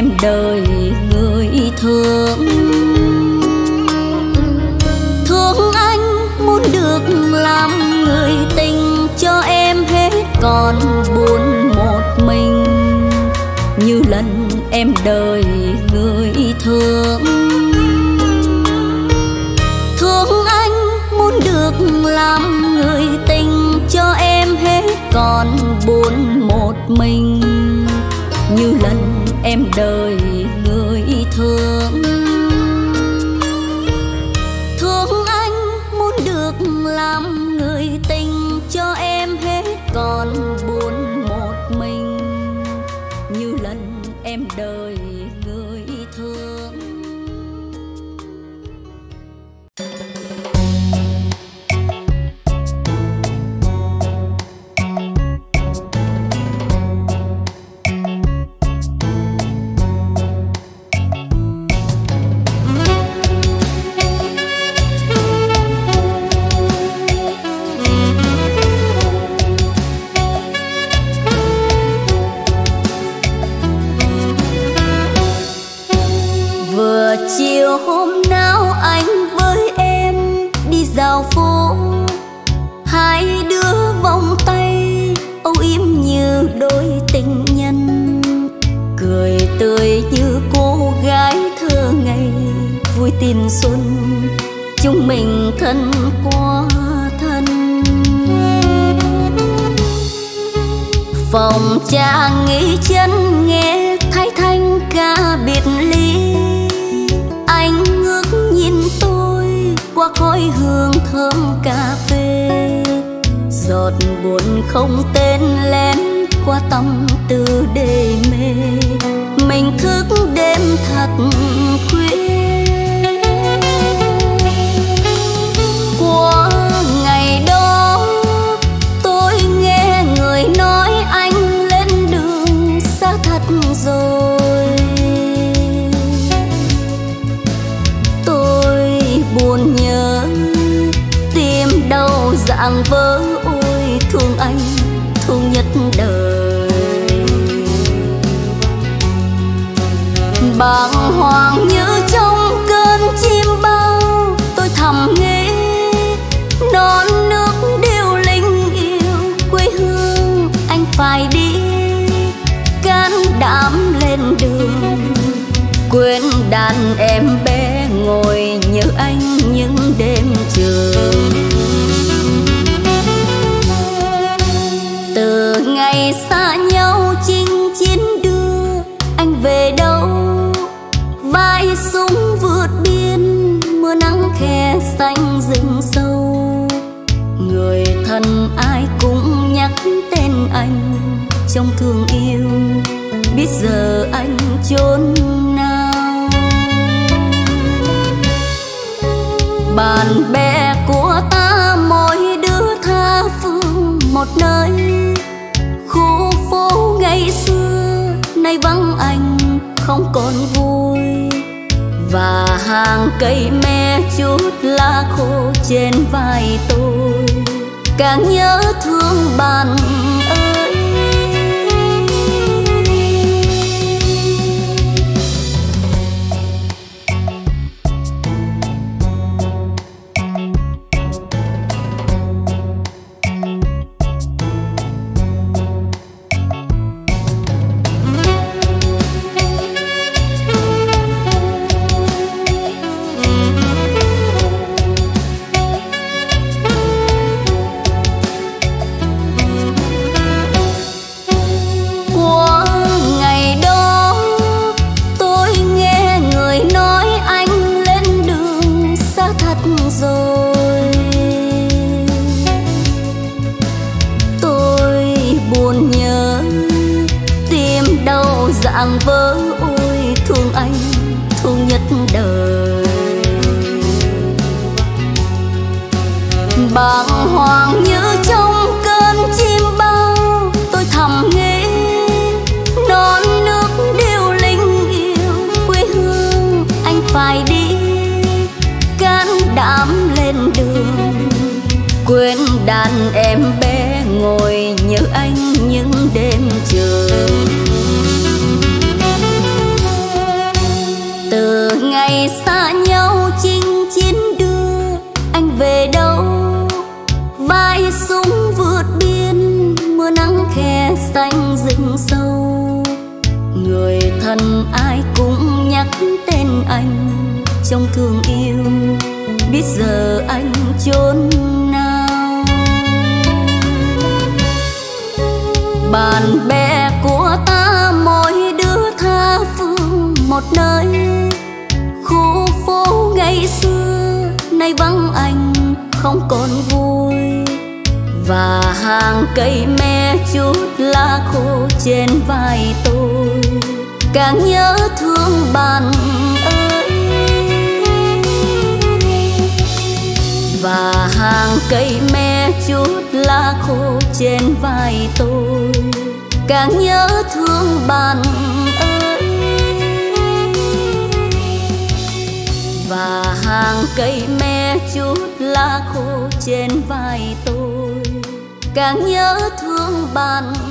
em đời người thương. Thương anh muốn được làm người tình cho em hết còn buồn một mình. Như lần em đời người thương. Thương anh muốn được làm người tình cho em hết còn buồn một mình. Như lần em đời người thương. Thương anh muốn được làm người tình cho em hết còn buồn một mình. Như lần em đời xanh rừng sâu. Người thân ai cũng nhắc tên anh, trong thương yêu biết giờ anh chốn nào. Bạn bè của ta, mỗi đứa tha phương một nơi. Khu phố ngày xưa, nay vắng anh không còn vui và hàng cây me chút lá khô trên vai tôi. Càng nhớ thương bạn ơi và hàng cây me chút lá khô trên vai tôi. Càng nhớ thương bạn ơi và hàng cây me chút lá khô trên vai tôi càng nhớ thương bạn.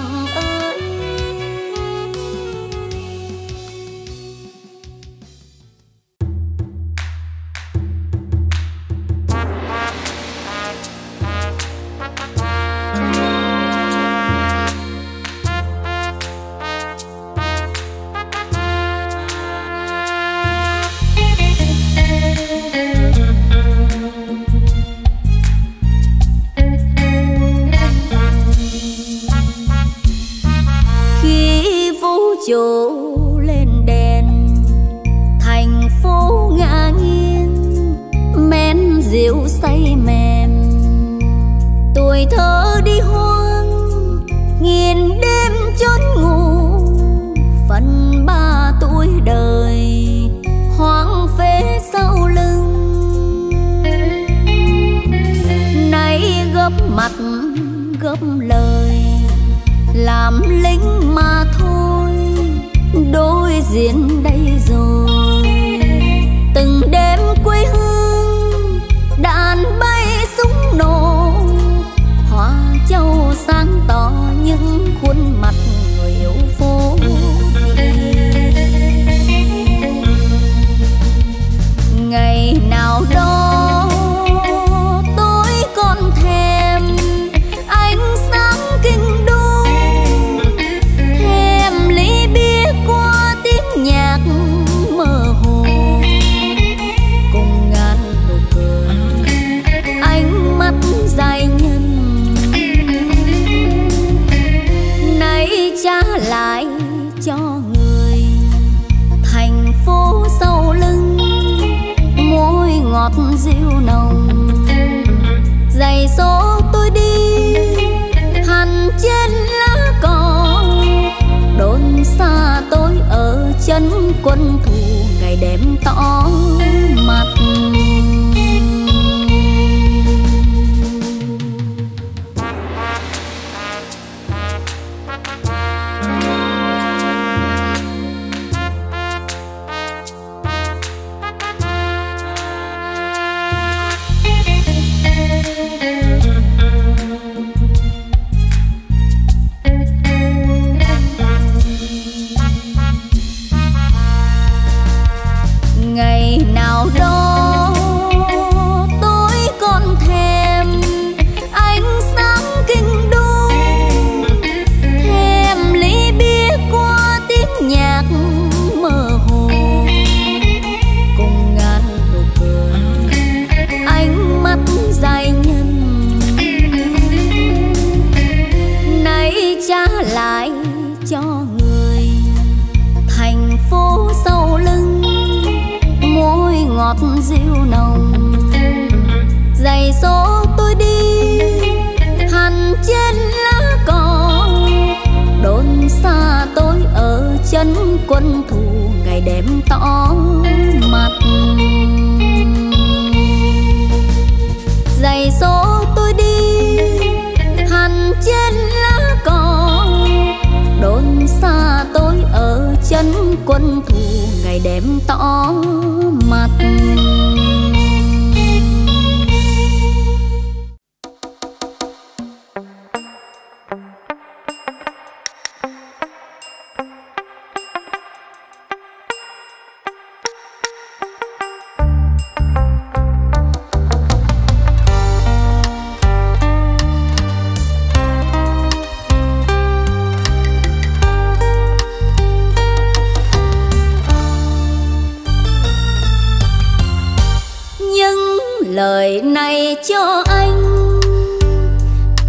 cho anh.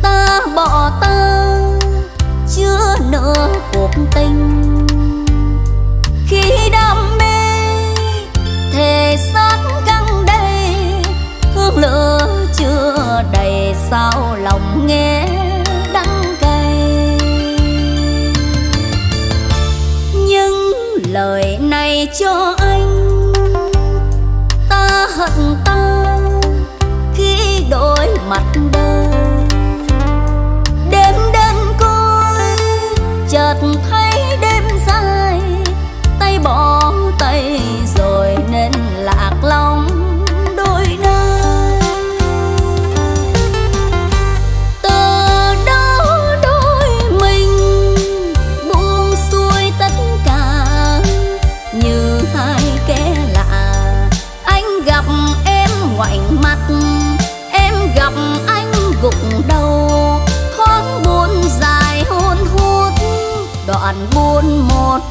Ta bỏ ta chưa nợ cuộc tình. Khi đam mê thề sát căng đây hương lửa chưa đầy sao.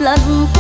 lần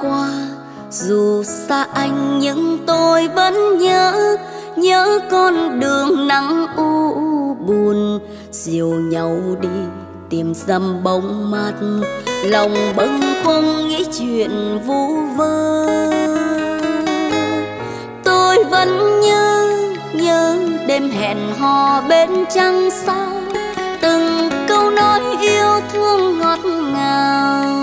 qua. Dù xa anh, nhưng tôi vẫn nhớ nhớ con đường nắng u buồn. Dìu nhau đi, tìm dầm bóng mát. Lòng bâng khuâng nghĩ chuyện vu vơ. Tôi vẫn nhớ nhớ đêm hẹn hò bên trăng sao. Từng câu nói yêu thương ngọt ngào.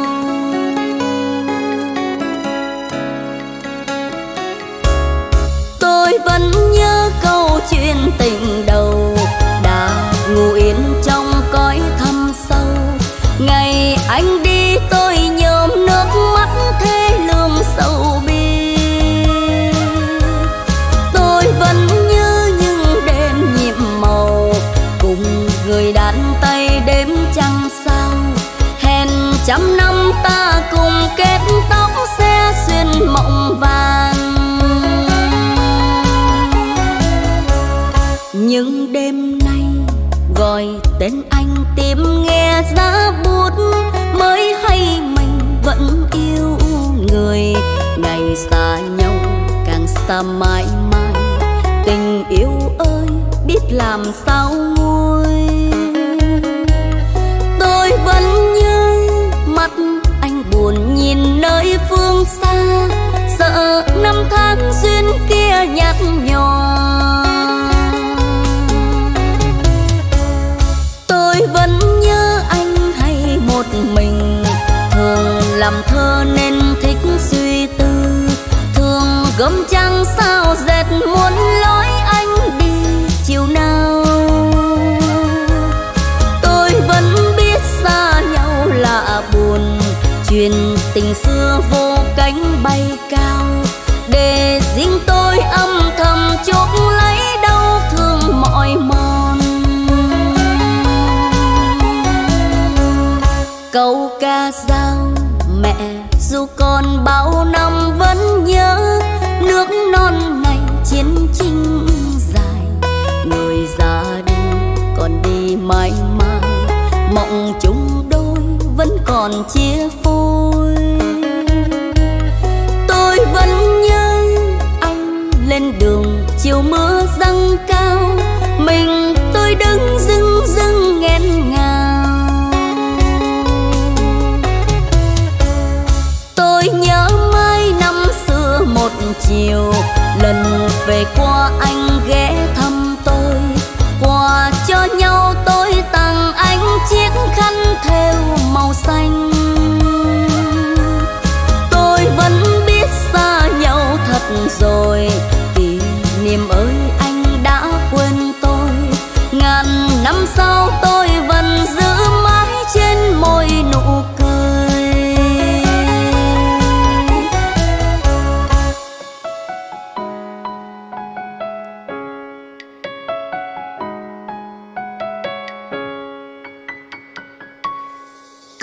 Càng mãi mãi. Tình yêu ơi, biết làm sao nguôi. Tôi vẫn nhớ mắt anh buồn nhìn nơi phương xa. Sợ năm tháng duyên kia nhạt nhòa thường trăng sao dệt muốn lối anh đi chiều nào? Tôi vẫn biết xa nhau là buồn, chuyện tình xưa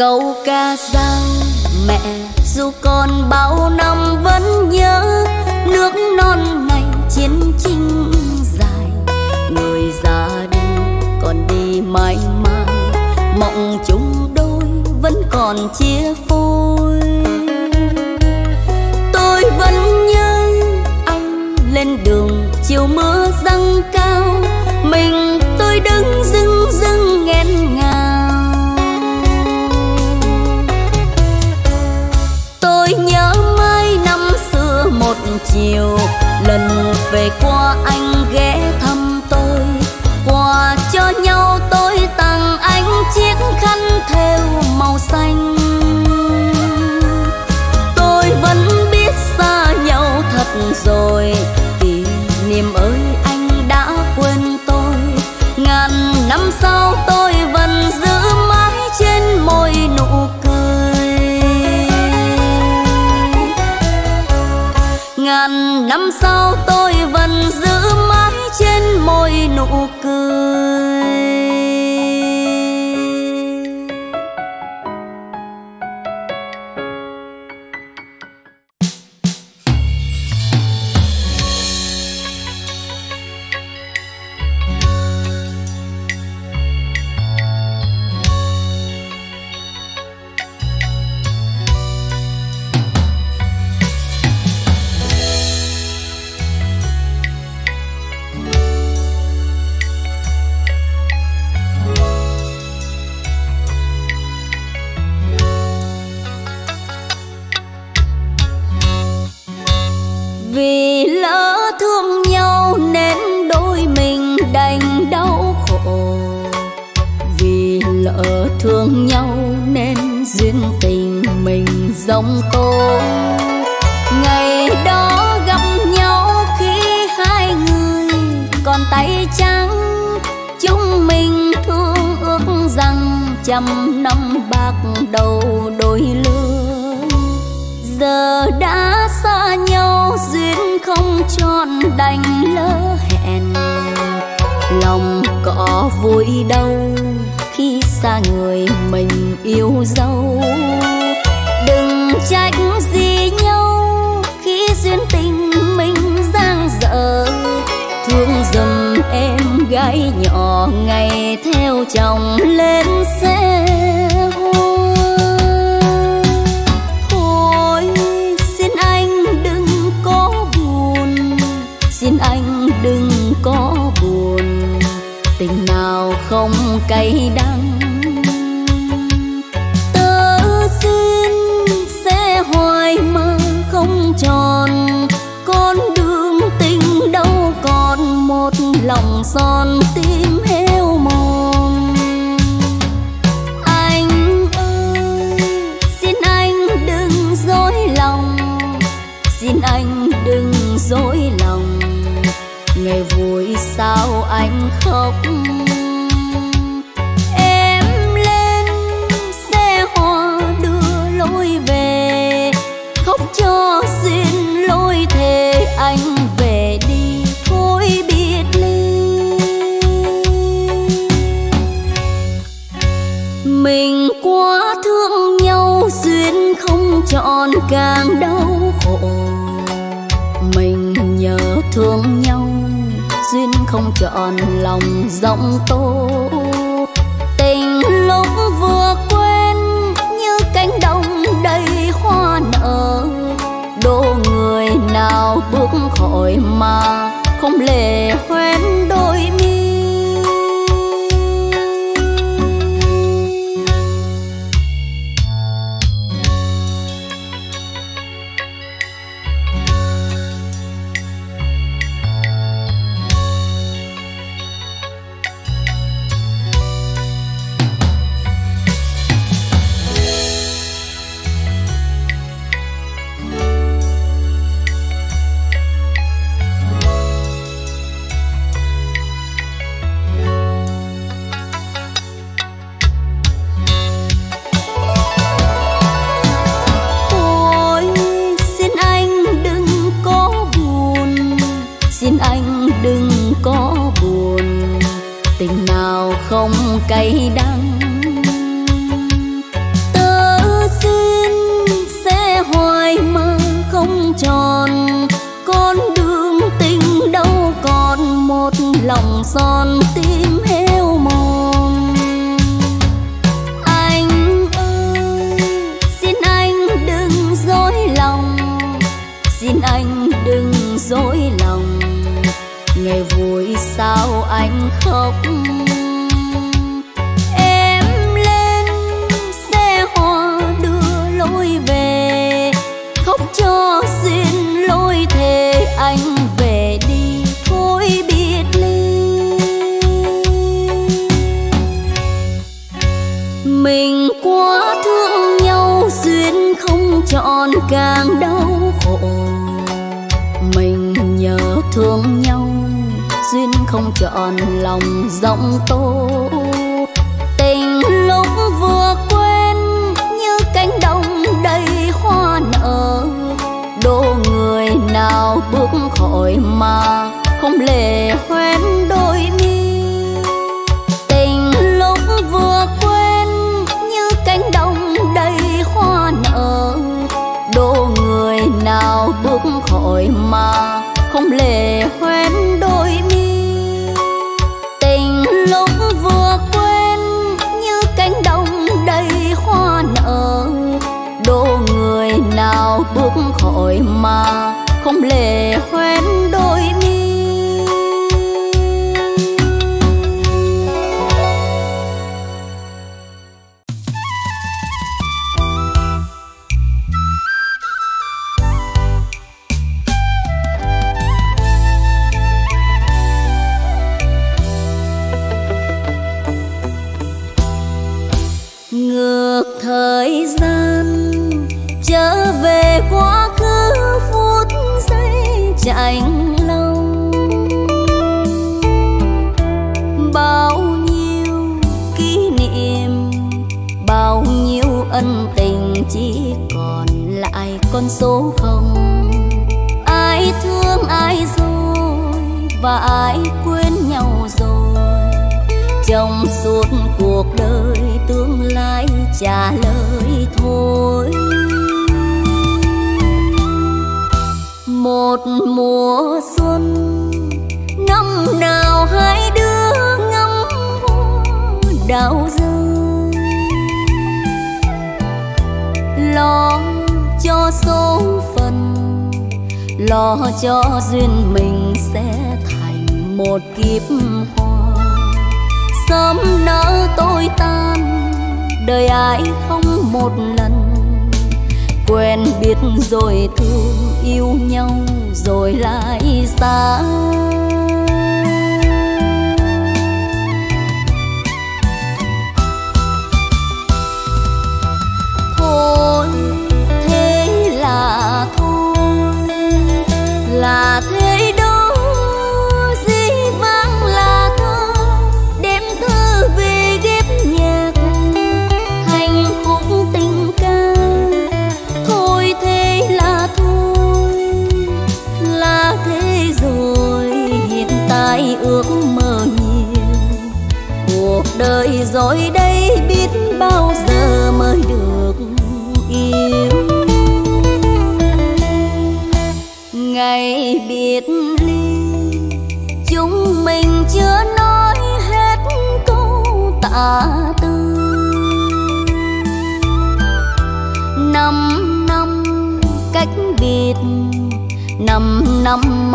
câu ca rằng mẹ dù còn bao năm vẫn nhớ nước non này chiến tranh dài. Người già đi còn đi mãi mà không lệ hoen đôi mi.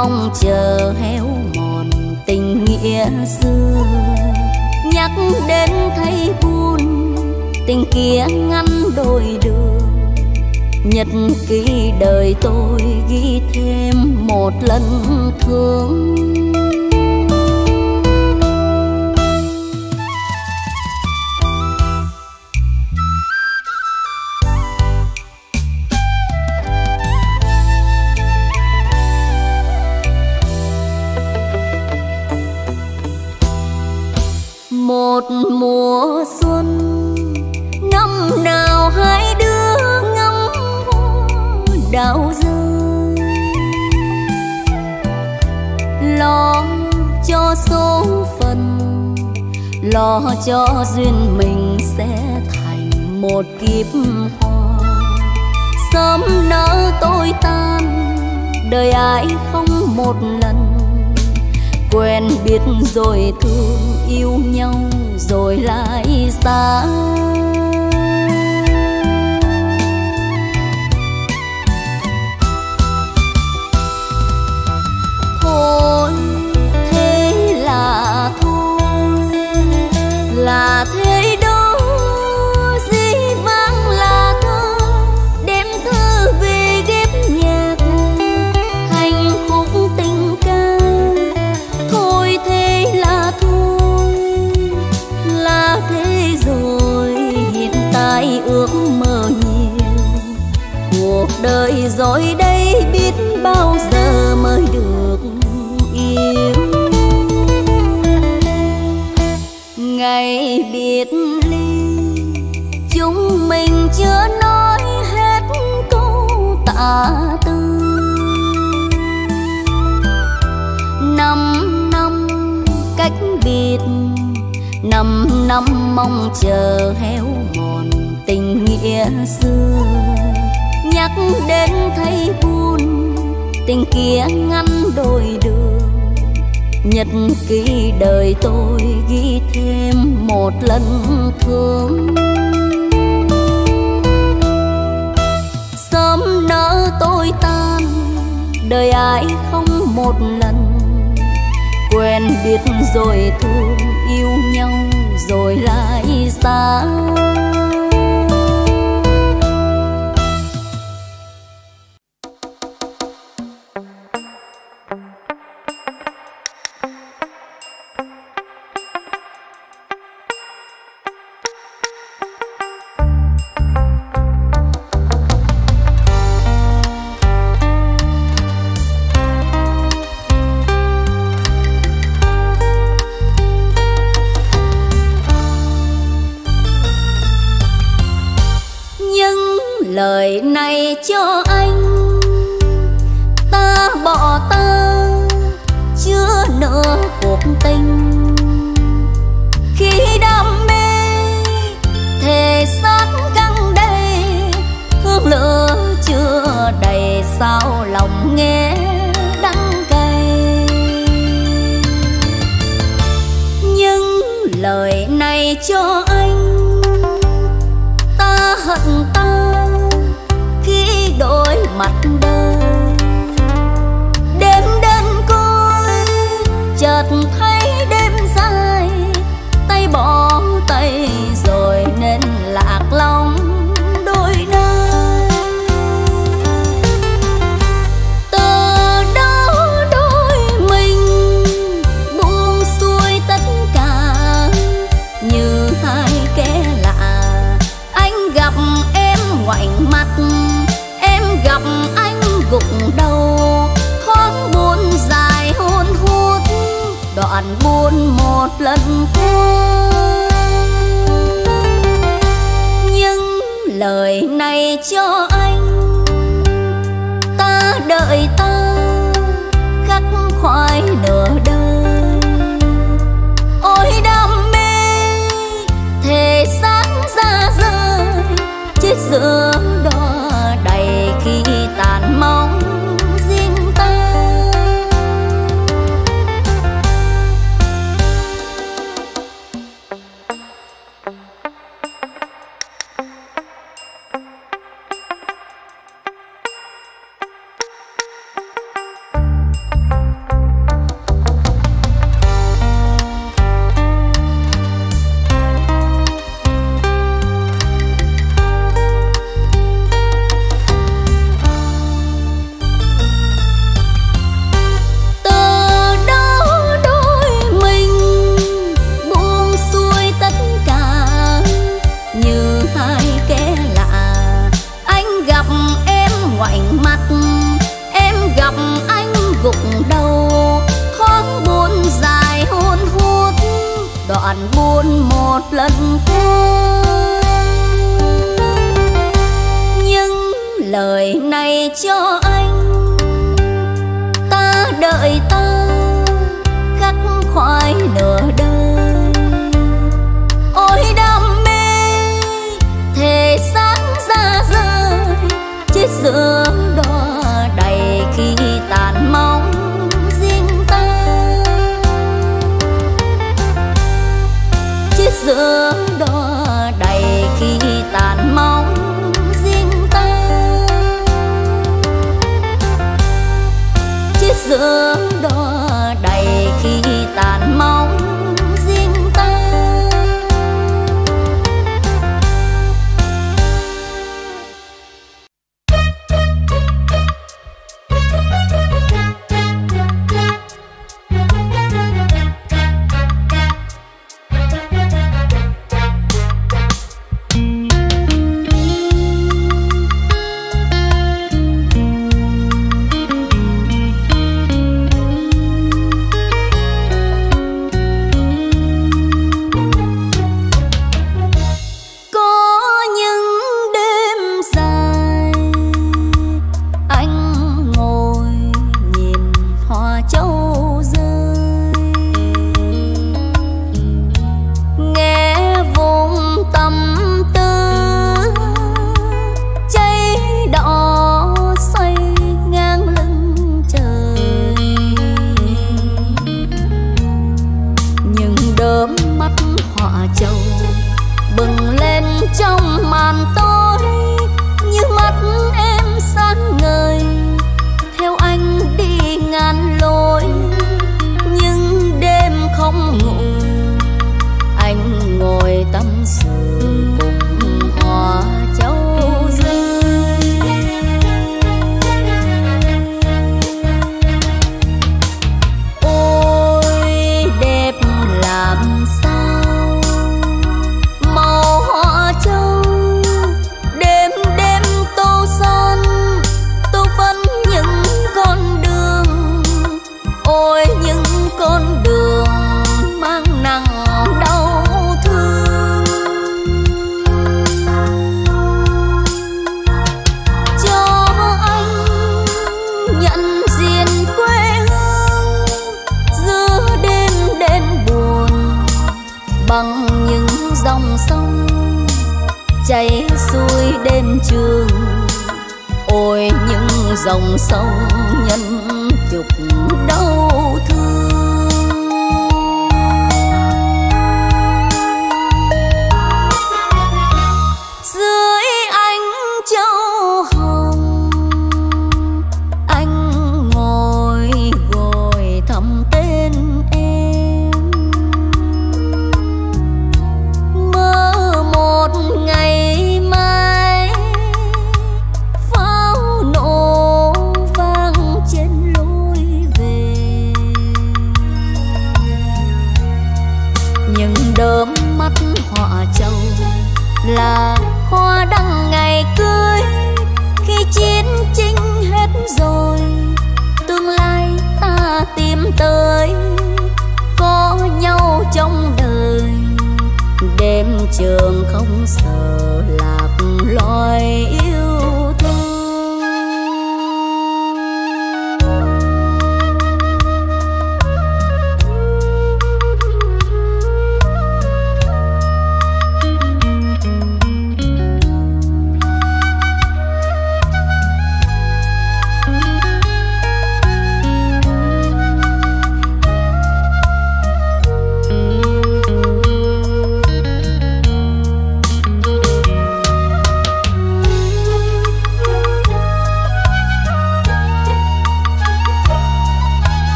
mong chờ héo mòn tình nghĩa xưa. Nhắc đến thấy buồn, tình kia ngăn đôi đường. Nhật ký đời tôi ghi thêm một lần thương. cho duyên mình sẽ thành một kiếp hoa. Sớm nỡ tôi tan, đời ai không một lần. Quen biết rồi thương yêu nhau rồi lại xa. năm mong chờ héo mòn tình nghĩa xưa. Nhắc đến thấy buồn, tình kia ngăn đôi đường. Nhật ký đời tôi ghi thêm một lần thương. Sớm nỡ tôi tan, đời ai không một lần. Quen biết rồi thôi rồi lại xa. Nhưng lời này cho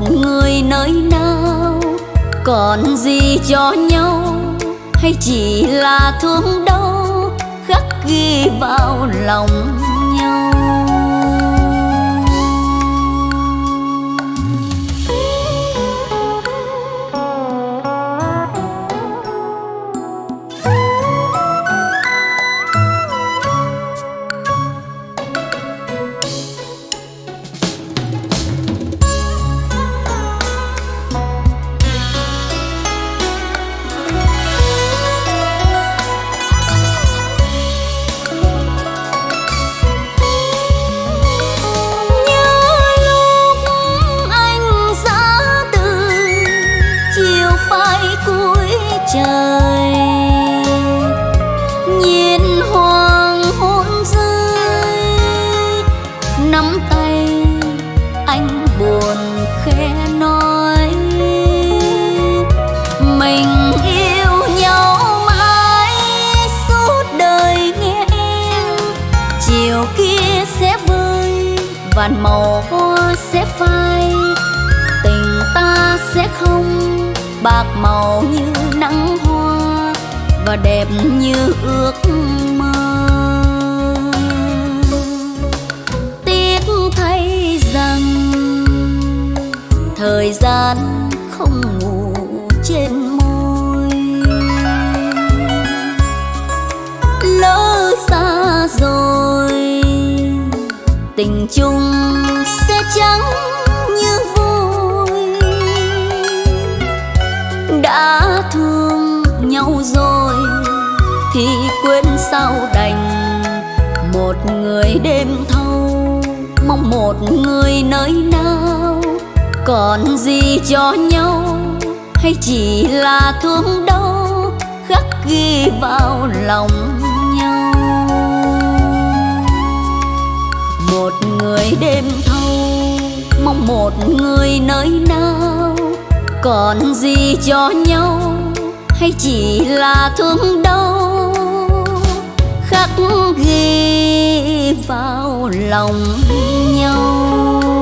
một người nơi nào còn gì cho nhau hay chỉ là thương đau khắc ghi vào lòng vạn màu hoa sẽ phai. Tình ta sẽ không bạc màu như nắng hoa và đẹp như ước mơ. Tiếc thay rằng thời gian chung sẽ trắng như vui. Đã thương nhau rồi thì quên sao đành một người đêm thâu, mong một người nơi nào. Còn gì cho nhau hay chỉ là thương đau khắc ghi vào lòng một người đêm thâu, mong một người nơi nào. Còn gì cho nhau hay chỉ là thương đau? Khắc ghi vào lòng nhau.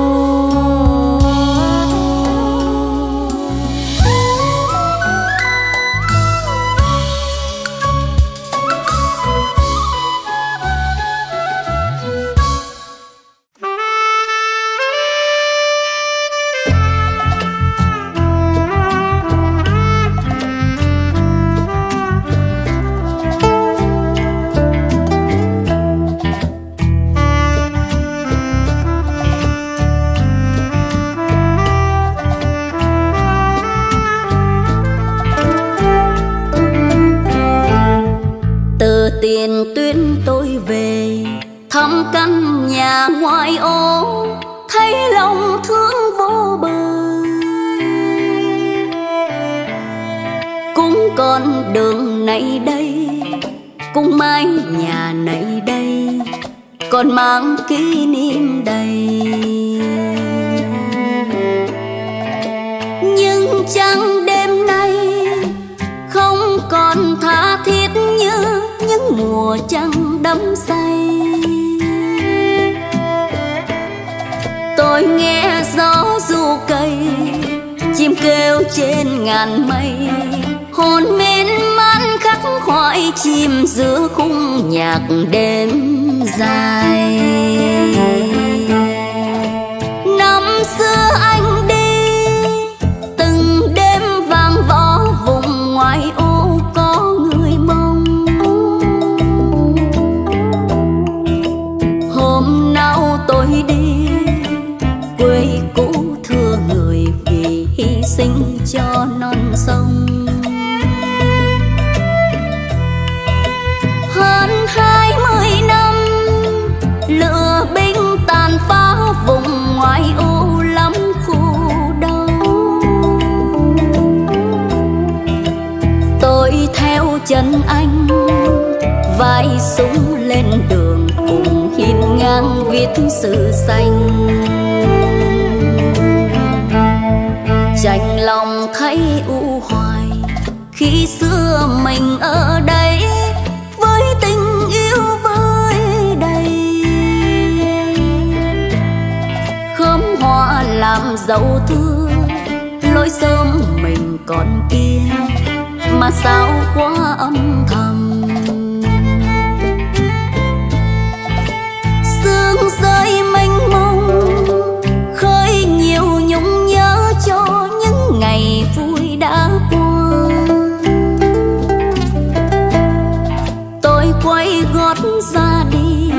Còn mang kỷ niệm đầy. Nhưng chẳng đêm nay không còn tha thiết như những mùa trăng đắm say? Tôi nghe gió du cây chim kêu trên ngàn mây. Hồn mến man khắc khoải chim giữa khung nhạc đêm dài. Anh. Vai súng lên đường cùng hiên ngang viết sự xanh chạnh lòng thấy u hoài khi xưa mình ở đây với tình yêu với đầy. Khóm hoa làm dấu thưa lối sớm mình còn mà sao quá âm thầm. Sương rơi mênh mông, khơi nhiều nhung nhớ cho những ngày vui đã qua. Tôi quay gót ra đi,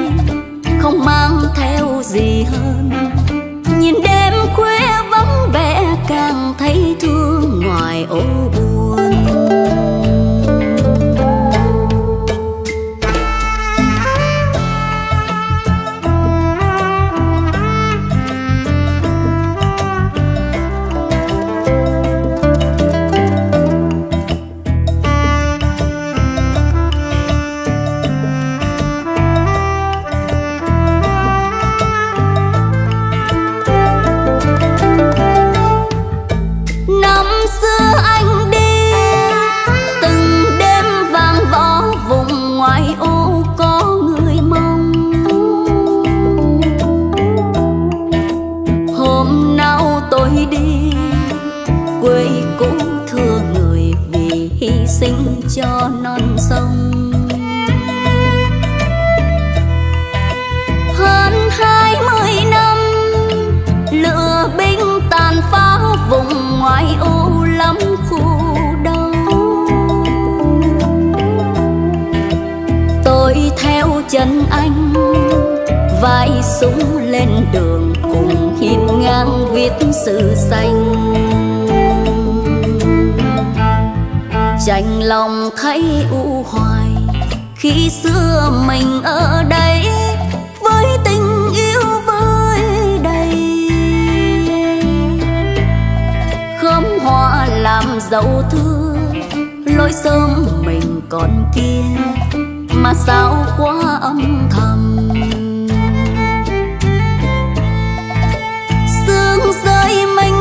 không mang theo gì hơn. Nhìn đêm khuya vắng vẻ, càng thấy thương ngoài ô buồn bên đường cùng hiên ngang viết sự xanh chành lòng thấy u hoài khi xưa mình ở đây với tình yêu với đây. khóm hoa làm dấu thương lối sớm mình còn kia, mà sao quá âm thầm nơi mình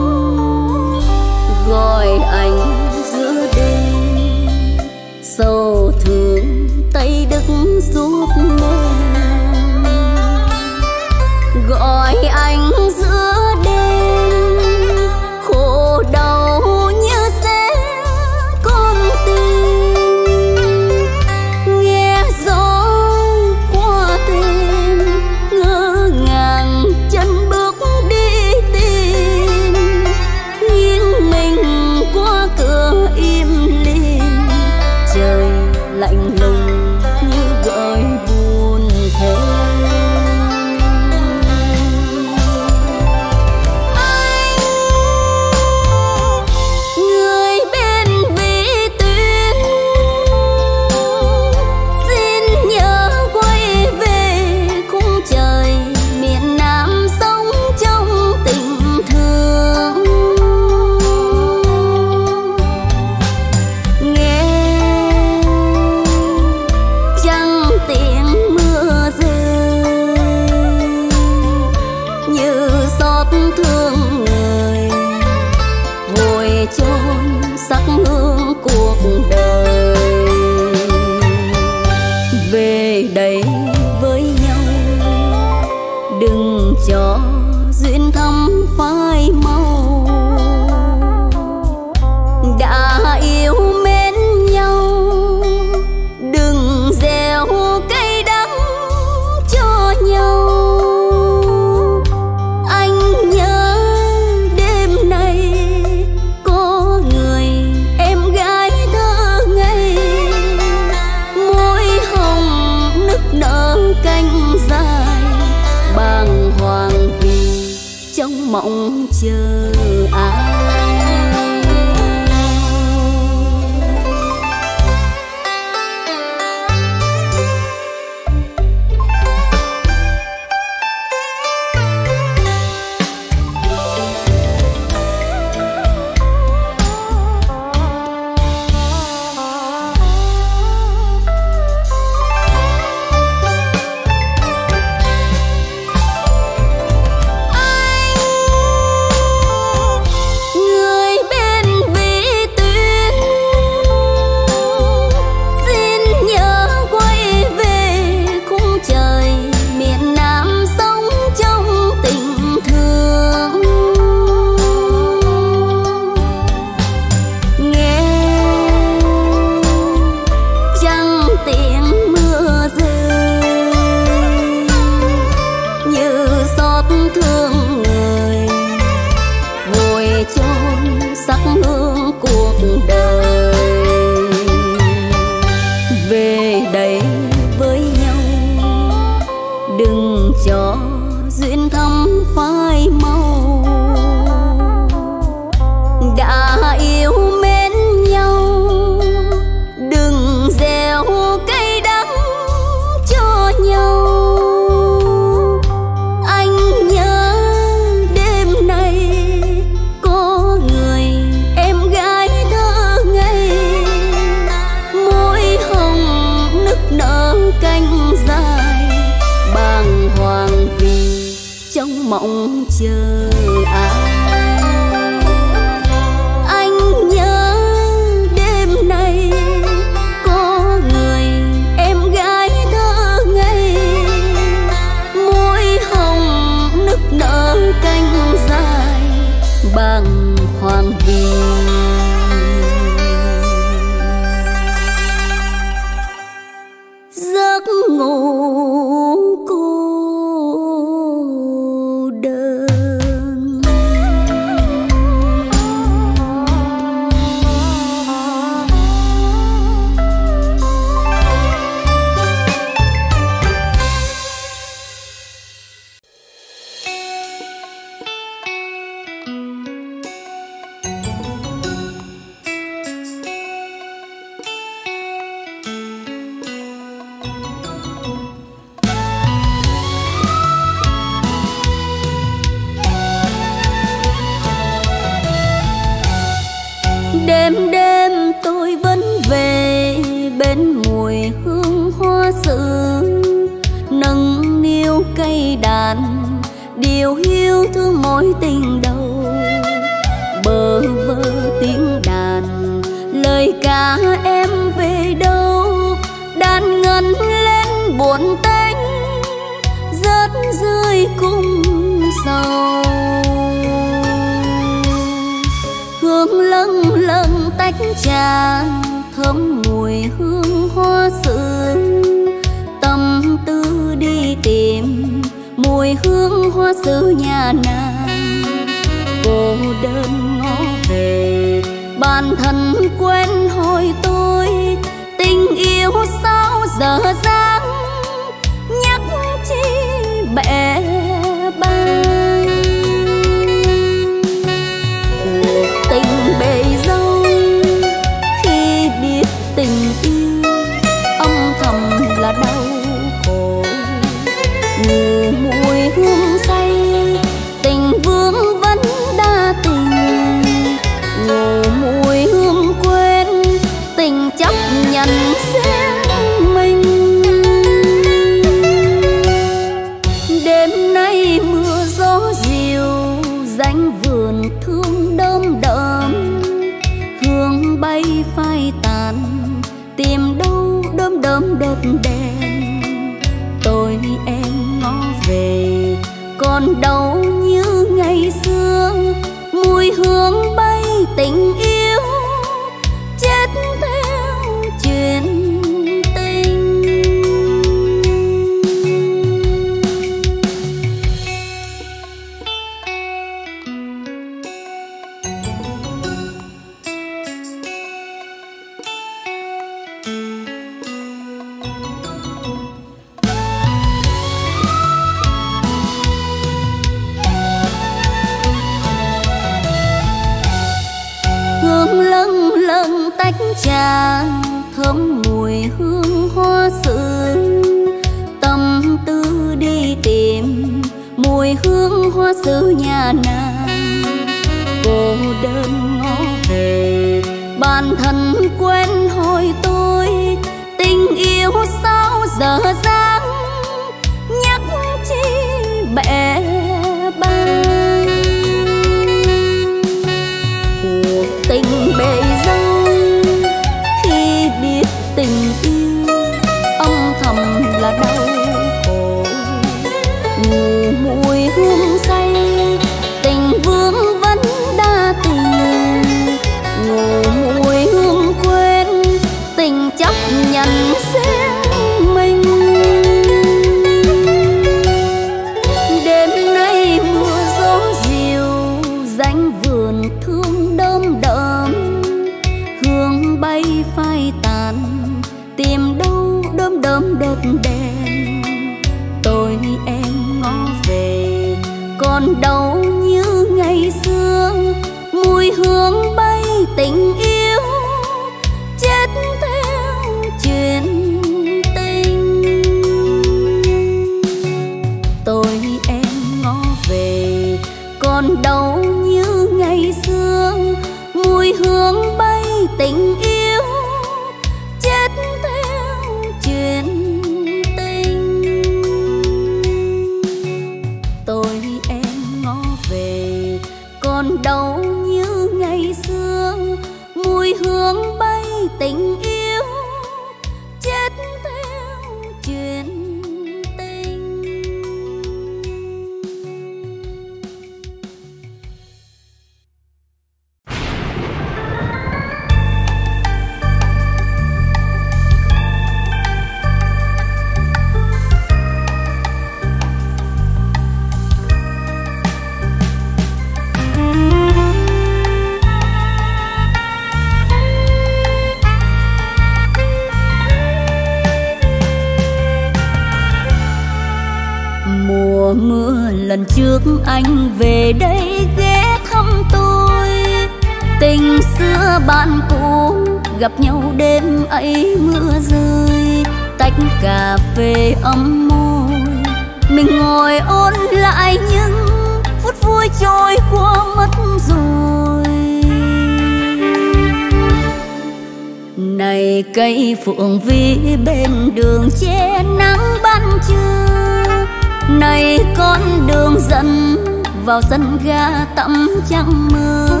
cây phượng vi bên đường che nắng ban trưa. Này con đường dẫn vào sân ga tắm trăng mưa,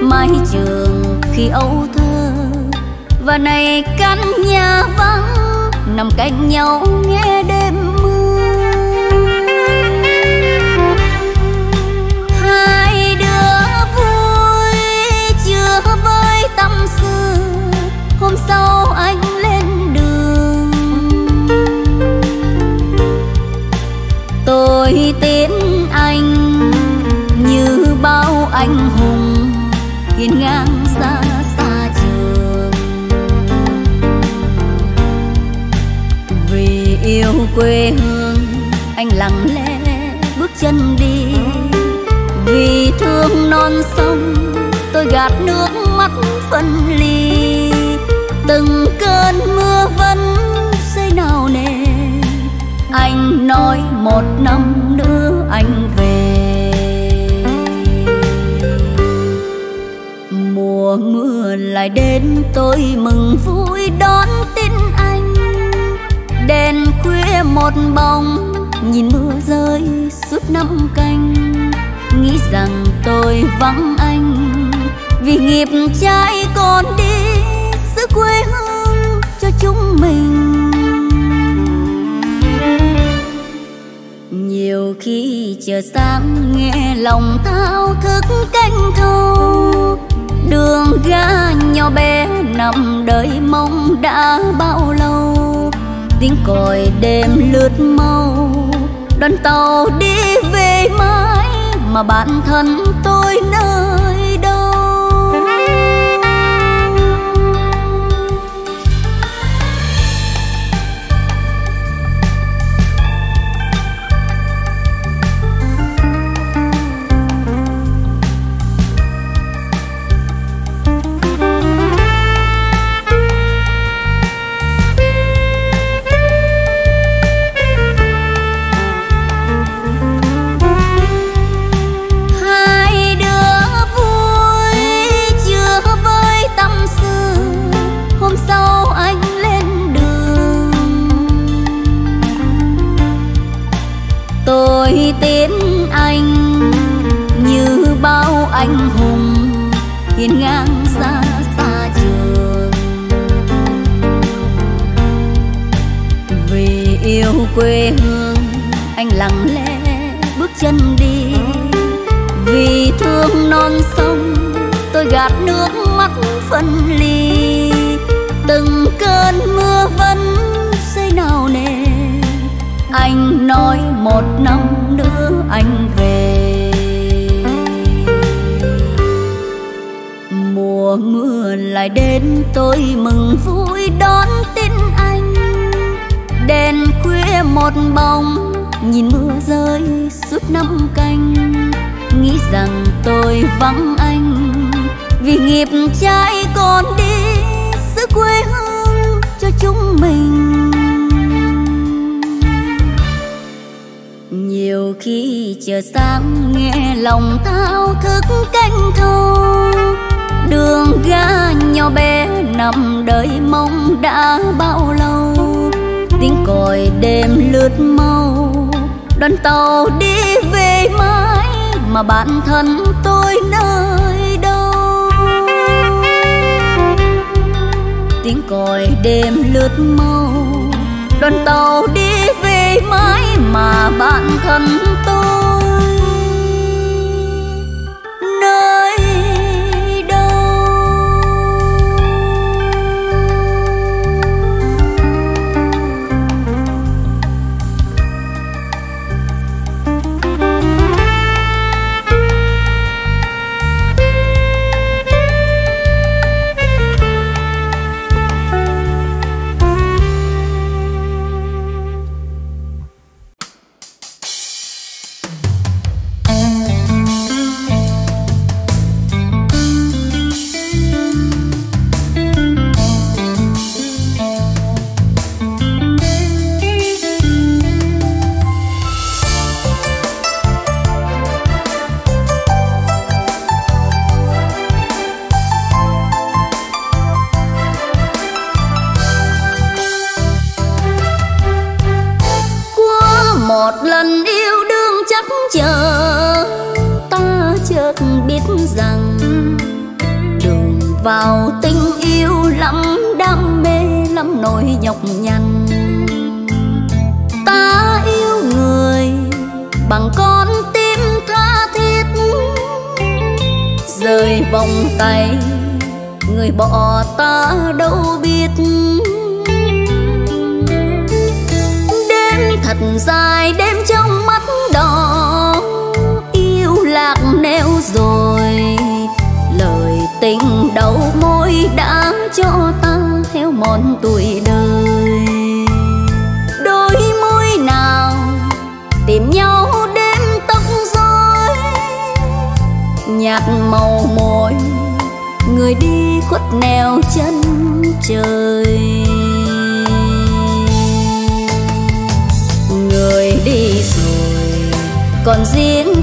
mái trường khi âu thơ. Và này căn nhà vắng nằm cạnh nhau nghe đêm mưa. Hai đứa vui chưa với tâm sự, hôm sau quê hương. Anh lặng lẽ bước chân đi. Vì thương non sông, tôi gạt nước mắt phân ly. Từng cơn mưa vẫn xây nào nề. Anh nói một năm nữa anh về. Mùa mưa lại đến, tôi mừng vui đó. Một bóng, nhìn mưa rơi suốt năm canh. Nghĩ rằng tôi vắng anh, vì nghiệp trai còn đi xứ quê hương cho chúng mình. Nhiều khi chờ sáng nghe lòng thao thức canh thâu. Đường ga nhỏ bé nằm đợi mong đã bao lâu tiếng còi đêm lướt mau. Đoàn tàu đi về mãi mà bản thân tôi quê hương, anh lặng lẽ bước chân đi. Vì thương non sông, tôi gạt nước mắt phân ly. Từng cơn mưa vẫn xây nào nề. Anh nói một năm nữa anh về. Mùa mưa lại đến, tôi mừng vui. một bóng, nhìn mưa rơi suốt năm canh. Nghĩ rằng tôi vắng anh, vì nghiệp trai còn đi xứ quê hương cho chúng mình. Nhiều khi chờ sáng nghe lòng thao thức canh thâu. Đường ga nhỏ bé nằm đợi mong đã bao lâu tiếng còi đêm lướt mau. Đoàn tàu đi về mãi mà bạn thân tôi nơi đâu? Tiếng còi đêm lướt mau. Đoàn tàu đi về mãi mà bạn thân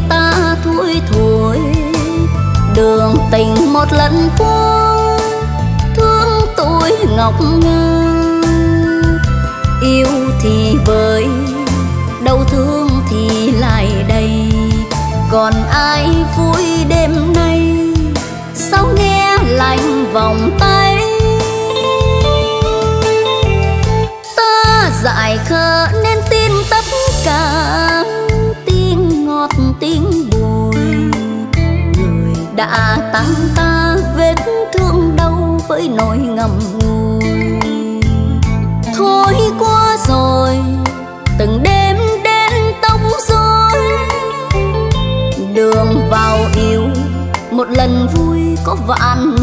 ta thui thủi đường tình một lần qua, thương tôi ngọc nga yêu thì vơi đau thương thì lại đầy. Còn ai vui đêm nay, sao nghe lạnh vòng tay? Ta dại khờ nên tin tất cả. đã tan ta, vết thương đau với nỗi ngầm ngùi. Thôi qua rồi, từng đêm đến tóc rối đường vào yêu, một lần vui có vạn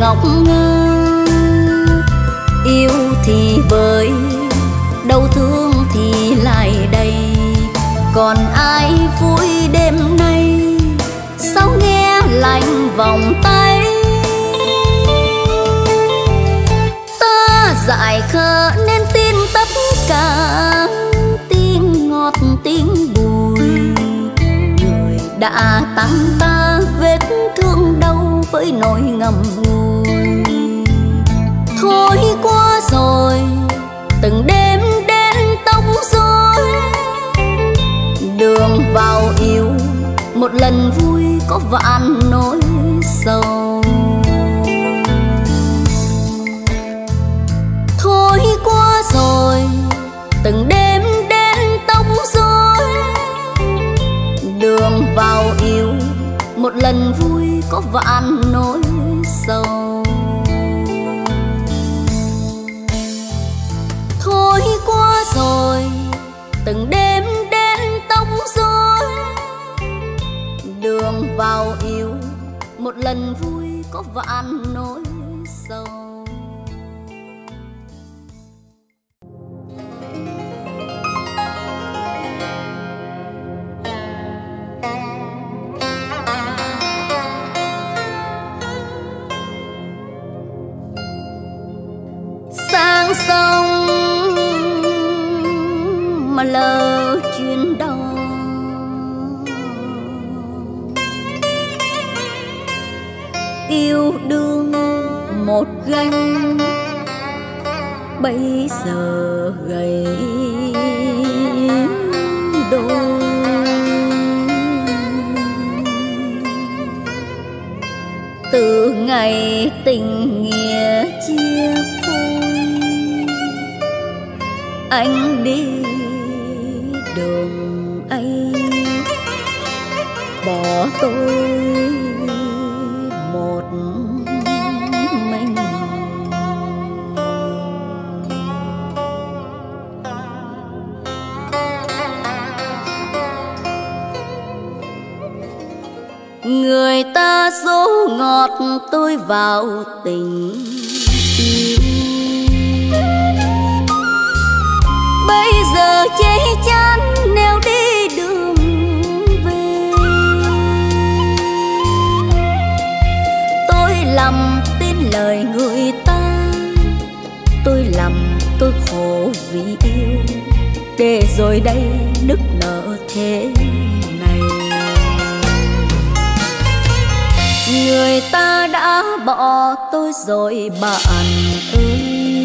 ngọc ngơ yêu thì vơi đau thương thì lại đầy. Còn ai vui đêm nay? Sao nghe lạnh vòng tay? Ta dại khờ nên tin tất cả. Tiếng ngọt tiếng bùi. Người đã tăng ta với nỗi ngầm ngùi. Thôi qua rồi, từng đêm đến tóc rối. Đường vào yêu, một lần vui có vạn nỗi sầu. Thôi qua rồi, từng đêm đến tóc rối. Đường vào yêu, một lần vui có vạn nỗi sầu. Thôi qua rồi, từng đêm đến tóc rối. Đường vào yêu, một lần vui có vạn nỗi vào tình. Bây giờ cháy chán neo đi đường về. Tôi lầm tin lời người ta. Tôi lầm tôi khổ vì yêu. Để rồi đây nức nở thế. Đã bỏ tôi rồi bạn ơi.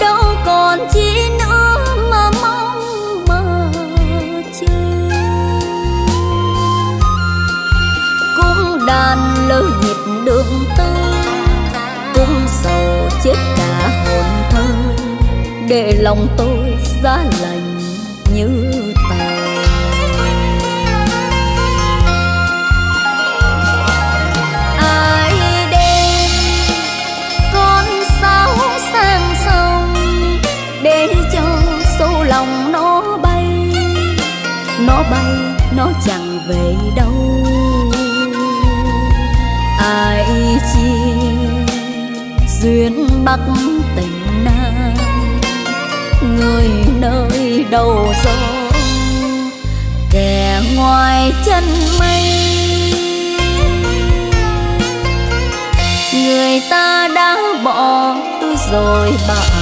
Đâu còn chi nữa mà mong mà chờ. Cũng đàn lỡ nhịp đường tư, cũng sầu chết cả hồn thơ. Để lòng tôi giá lành bắc tình nam. Người nơi đầu gió kẻ ngoài chân mây. Người ta đã bỏ tôi rồi bạn.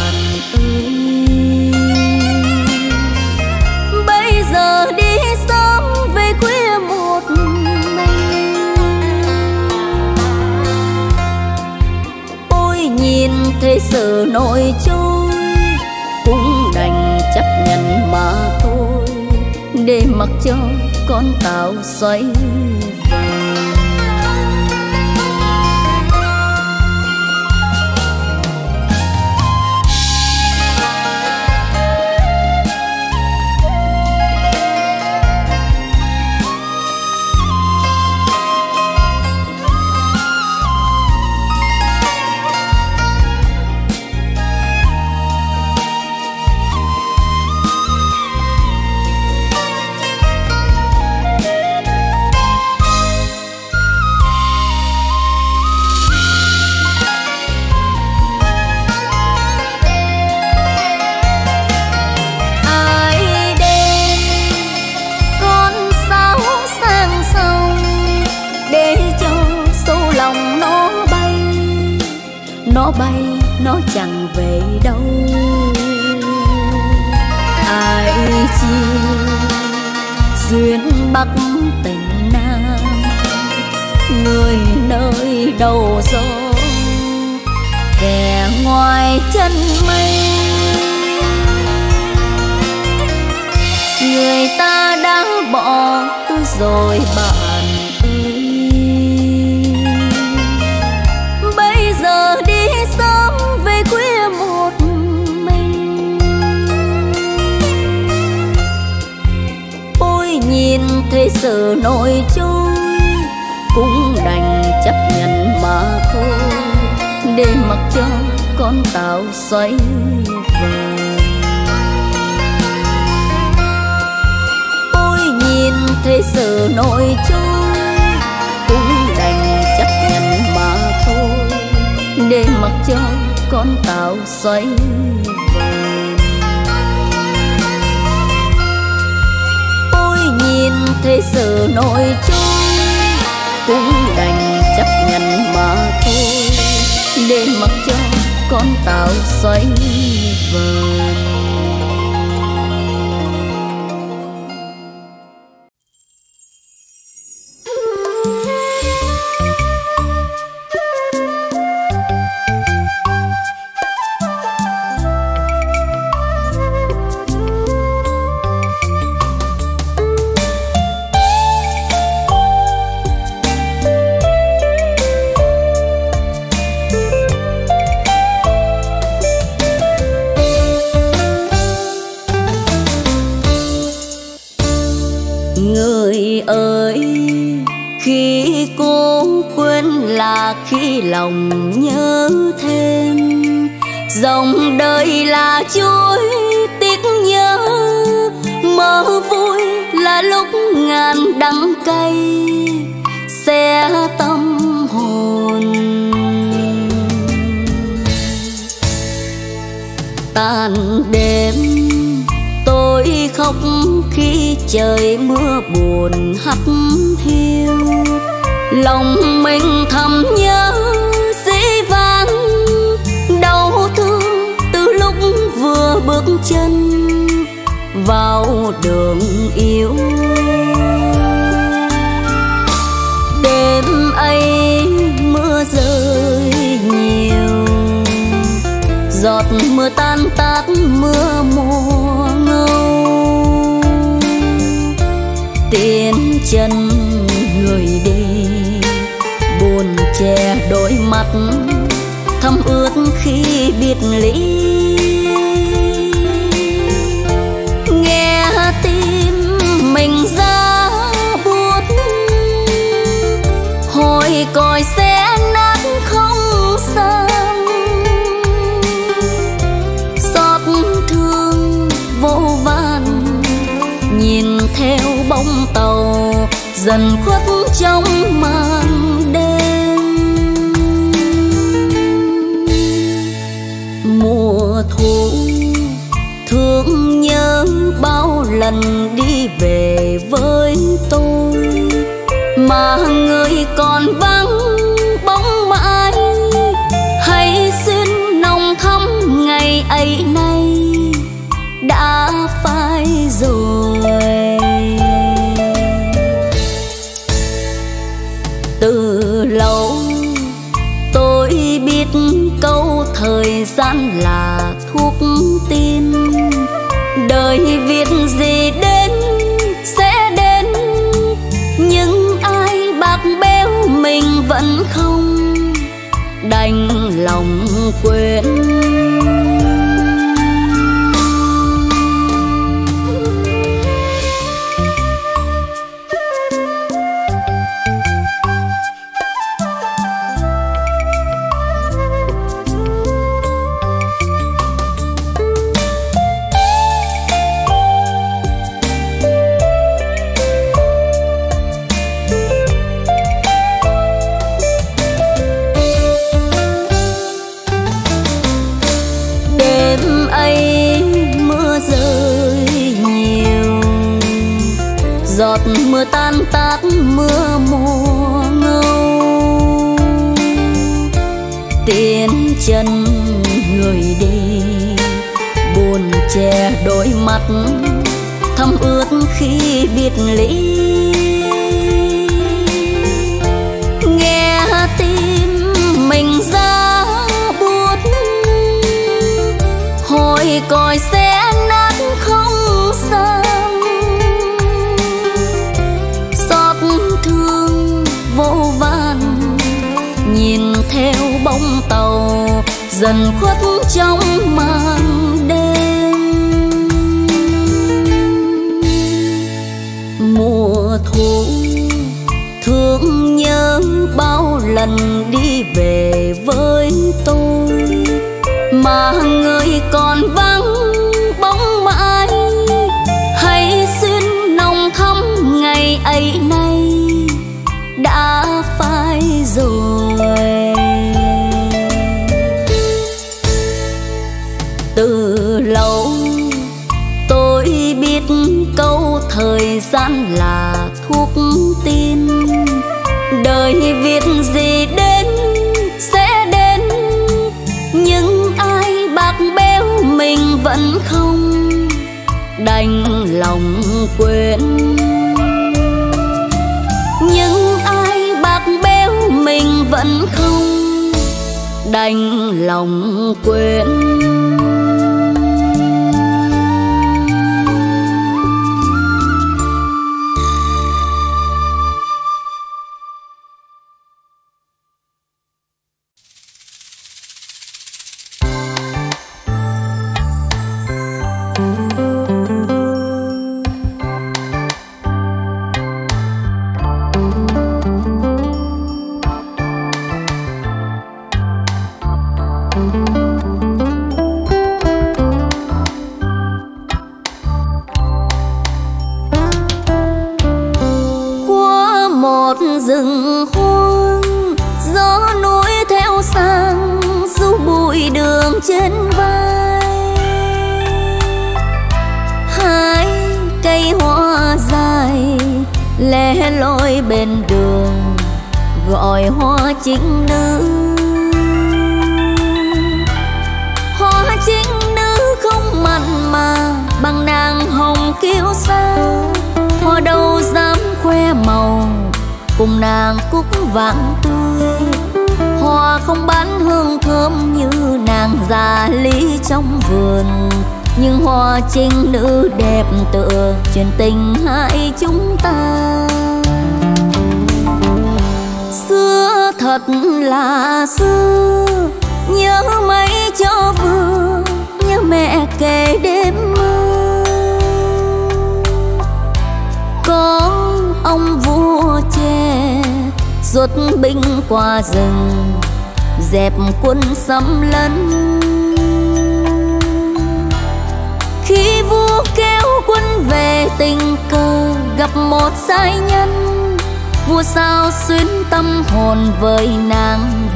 Từ nội nổi trôi cũng đành chấp nhận mà thôi. Để mặc cho con tàu xoay vòng bắc tỉnh nam. Người nơi đầu gió kẻ ngoài chân mây. Người ta đã bỏ tôi rồi bạn nổi trôi cũng đành chấp nhận mà thôi. Để mặc cho con tàu xoay vần ôi, nhìn thấy sự nổi trôi cũng đành chấp nhận mà thôi. Để mặc cho con tàu xoay vần thế sự nổi trôi cũng đành chấp nhận mà thôi. Để mặc cho con tàu xoay vần bóng tàu, dần khuất trong màn đêm. Mùa thu, thương nhớ bao lần đi về với tôi. Mà người còn vắng lòng quên mặt thầm ước khi biệt ly nghe tim mình ra buốt hồi còi sẽ nát không sang xót thương vô vàn, nhìn theo bóng tàu dần khuất trong gian là thuốc tin. Đời việc gì đến sẽ đến, nhưng ai bạc béo mình vẫn không đành lòng quên. Nhưng ai bạc béo mình vẫn không đành lòng quên.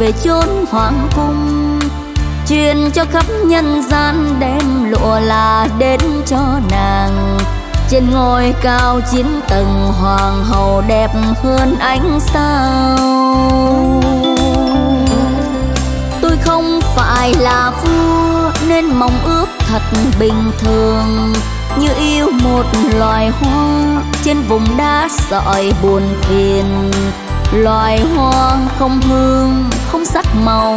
Về chốn hoàng cung, truyền cho khắp nhân gian đem lụa là đến cho nàng. Trên ngôi cao chín tầng hoàng hậu đẹp hơn ánh sao. Tôi không phải là vua nên mong ước thật bình thường. Như yêu một loài hoa trên vùng đá sỏi buồn phiền loài hoa không hương, không sắc màu,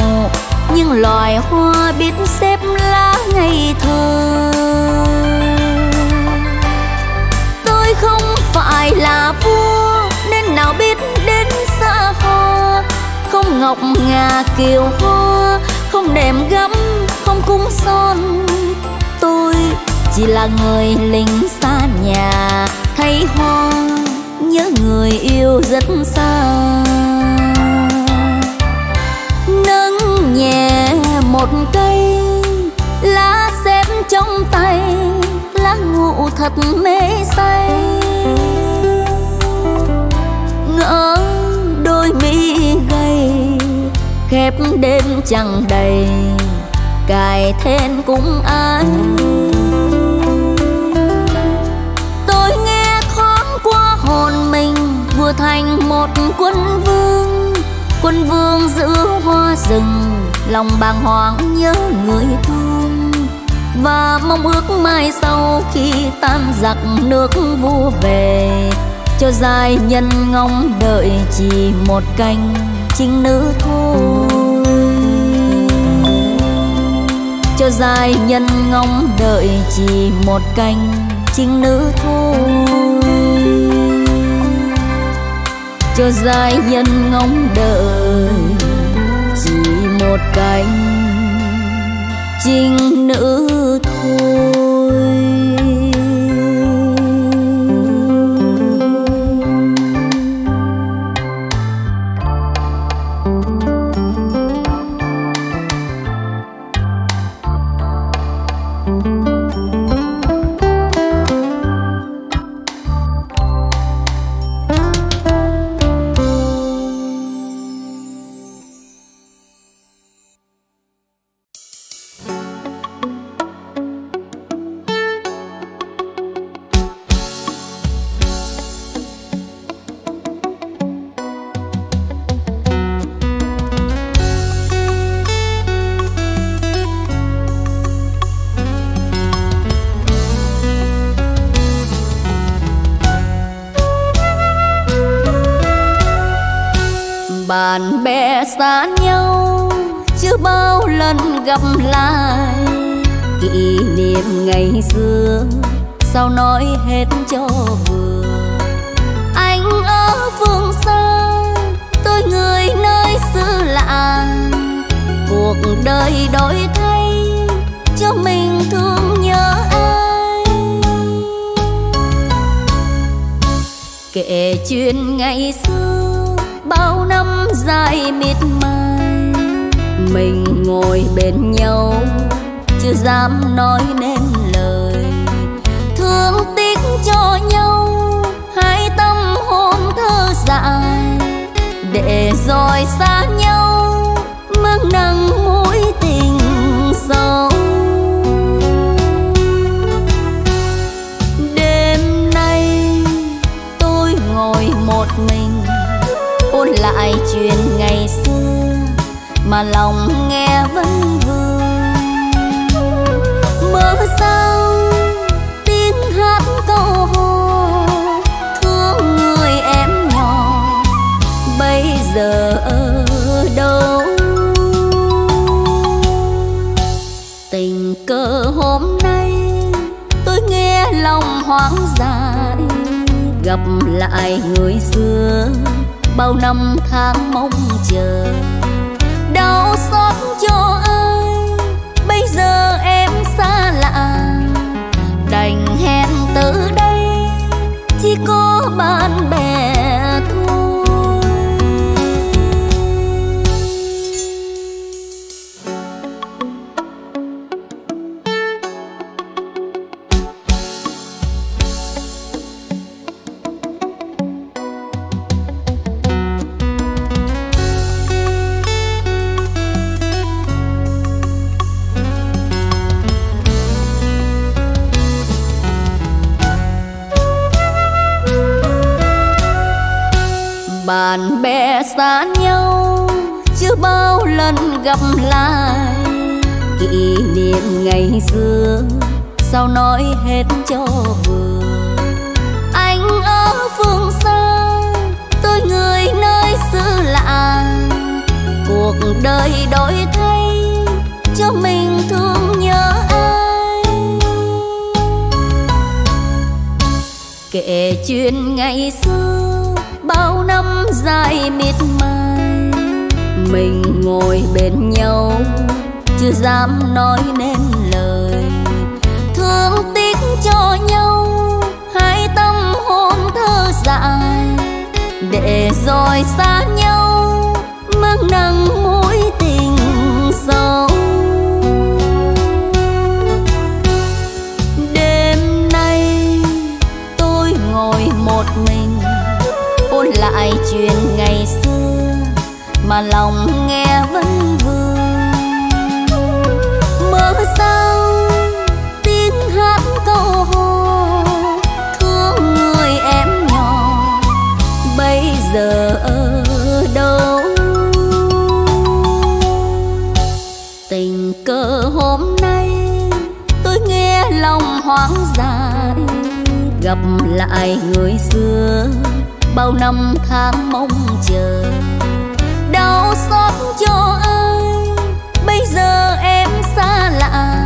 nhưng loài hoa biết xếp lá ngày thơ tôi không phải là vua, nên nào biết đến xa hoa. Không ngọc ngà kiều hoa, không đệm gấm, không cung son. Tôi chỉ là người lính xa nhà, thấy hoa nhớ người yêu rất xa. Nâng nhẹ một cây, lá xếp trong tay, lá ngủ thật mê say. Ngỡ đôi mi gầy, khép đêm chẳng đầy, cài thêm cũng ai một mình vừa thành một quân vương. Quân vương giữ hoa rừng, lòng bàng hoàng nhớ người thương. Và mong ước mai sau khi tan giặc nước vua về, cho dài nhân ngóng đợi chỉ một canh trinh nữ thôi. Cho dài nhân ngóng đợi chỉ một canh trinh nữ thôi cho giai nhân ngóng đợi. Chỉ một một cánh trinh nữ thôi ngày xưa, sao nói hết cho vừa. Anh ở phương xa tôi người nơi xứ lạ cuộc đời đổi thay, cho mình thương nhớ ai. Kể chuyện ngày xưa, bao năm dài miệt mài. Mình ngồi bên nhau, chưa dám nói nên cho nhau. Hai tâm hồn thơ dại để rồi xa nhau, mang nặng mối tình sâu. Đêm nay tôi ngồi một mình, ôn lại chuyện ngày xưa, mà lòng nghe vẫn lòng dài, gặp lại người xưa. Bao năm tháng mong chờ, đau xót cho ai? Bây giờ em xa lạ, đành hẹn từ đây. Chỉ có bạn bè bạn bè xa nhau chưa bao lần gặp lại. Kỷ niệm ngày xưa sao nói hết cho vừa? Anh ở phương xa, tôi người nơi xứ lạ cuộc đời đổi thay cho mình thương nhớ ai? Kể chuyện ngày xưa bao năm dài miệt mài, mình ngồi bên nhau, chưa dám nói nên lời. Thương tiếc cho nhau, hai tâm hồn thơ dại để rồi xa nhau, mang nặng mối tình sâu. Lại chuyện ngày xưa mà lòng nghe vẫn vương. Mơ sao tiếng hát câu hò thương người em nhỏ, bây giờ ở đâu? Tình cờ hôm nay tôi nghe lòng hoang dại, gặp lại người xưa bao năm tháng mong chờ. Đau xót cho ai? Bây giờ em xa lạ.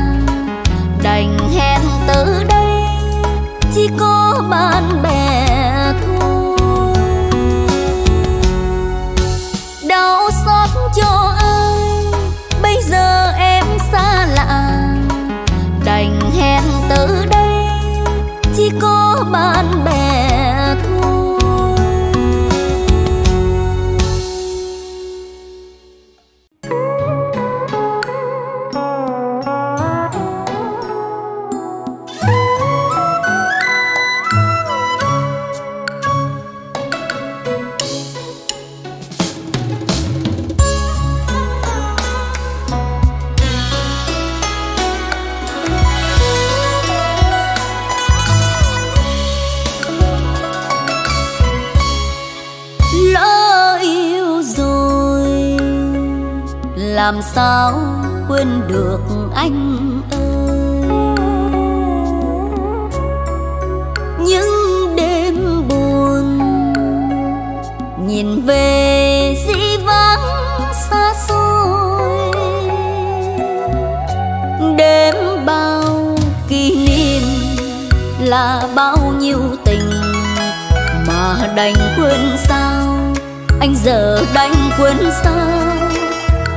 Đành hẹn tới đây, chỉ có bạn bè thôi. Đau xót cho ai? Bây giờ em xa lạ. Đành hẹn tới đây, chỉ có bạn đành quên sao? Anh giờ đành quên sao?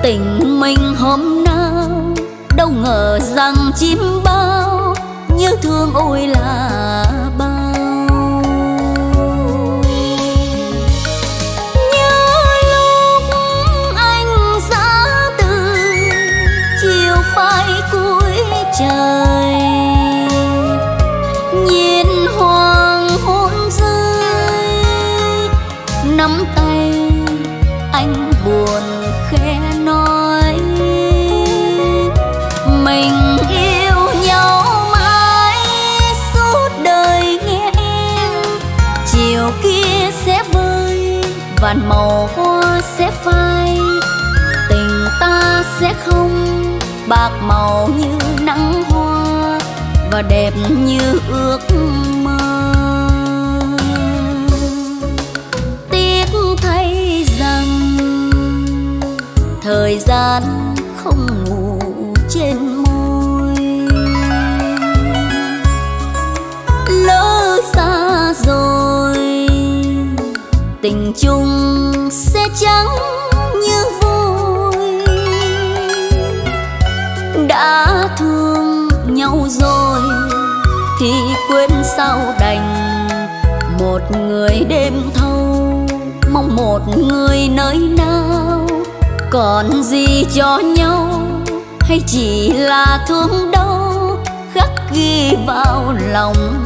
Tình mình hôm nào? Đâu ngờ rằng chim bao như thương ôi là bao. Nhớ lúc anh giá từ, chiều phai cuối trời. màu hoa sẽ phai, tình ta sẽ không bạc màu như nắng hoa và đẹp như ước mơ. Tiếc thay rằng thời gian một người nơi nào còn gì cho nhau, hay chỉ là thương đau khắc ghi vào lòng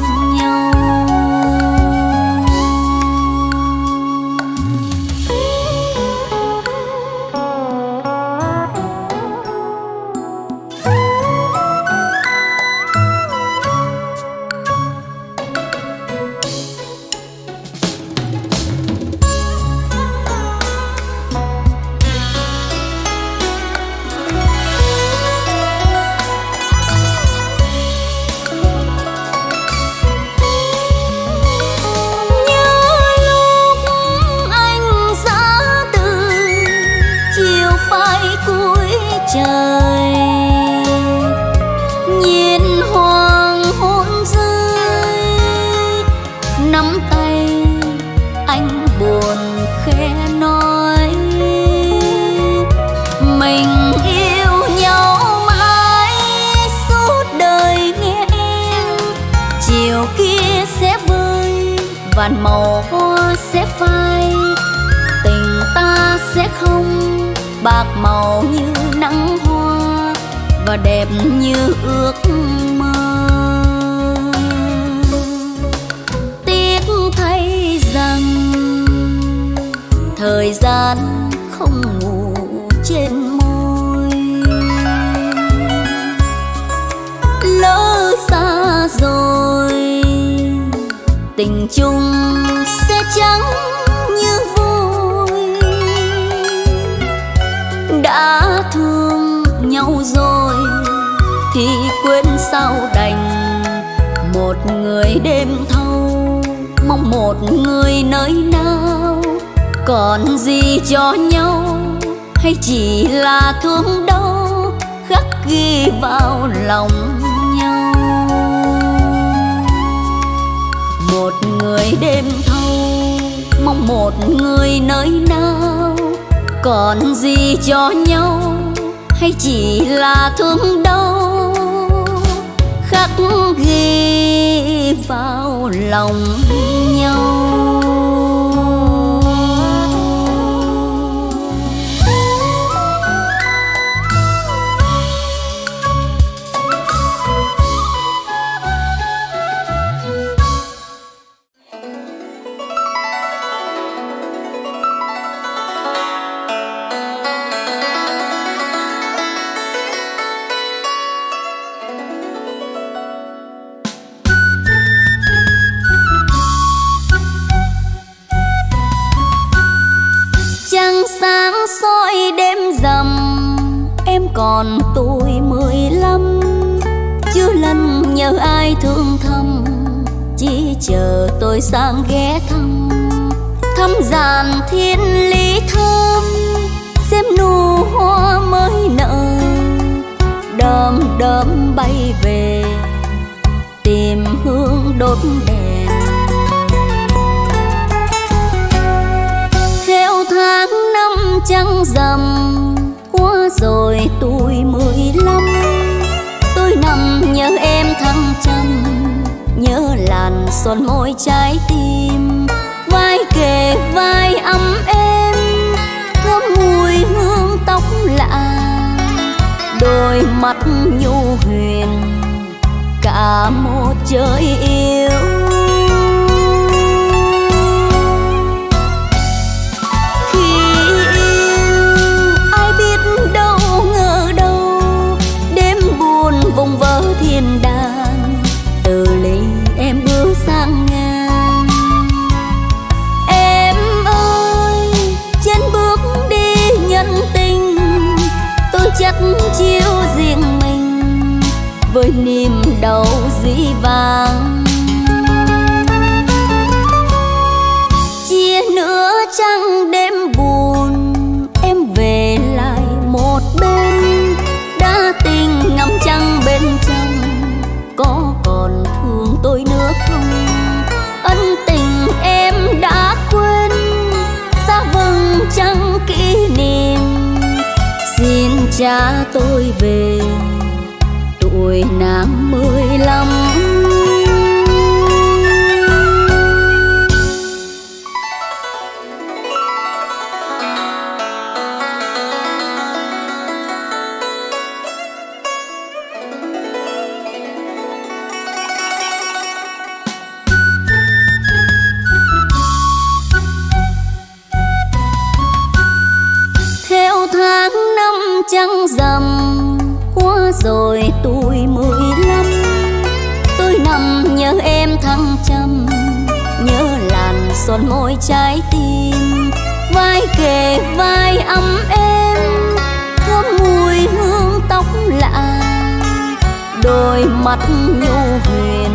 mắt nhu huyền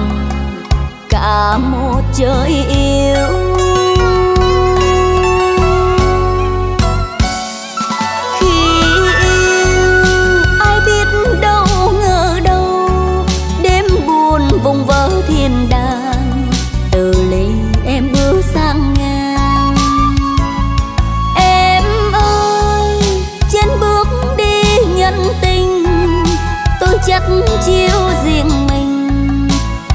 cả một trời yêu.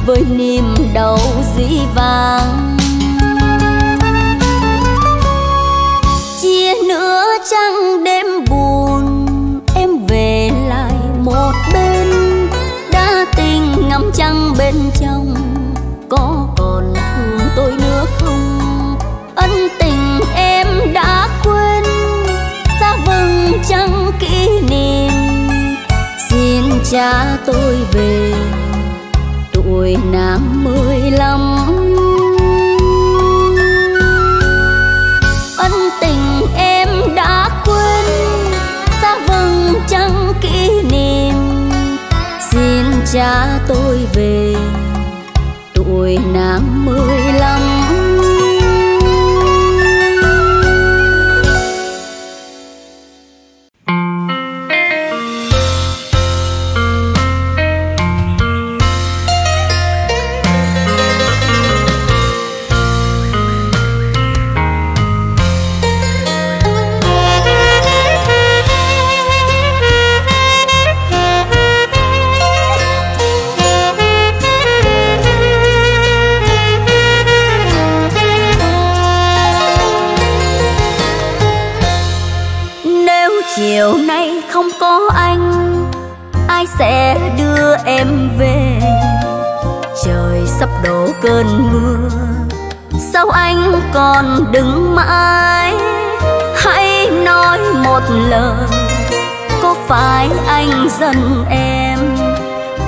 Với niềm đau dĩ vàng chia nữa trăng đêm buồn, em về lại một bên. Đã tình ngắm trăng bên trong, có còn thương tôi nữa không? Ân tình em đã quên, xa vầng trăng kỷ niệm. Xin cha tôi về tuổi nàng mười lăm. Ân tình em đã quên, xa vầng trăng kỷ niệm. Xin cha tôi về, tuổi nàng cơn mưa, sao anh còn đứng mãi? Hãy nói một lời, có phải anh giận em?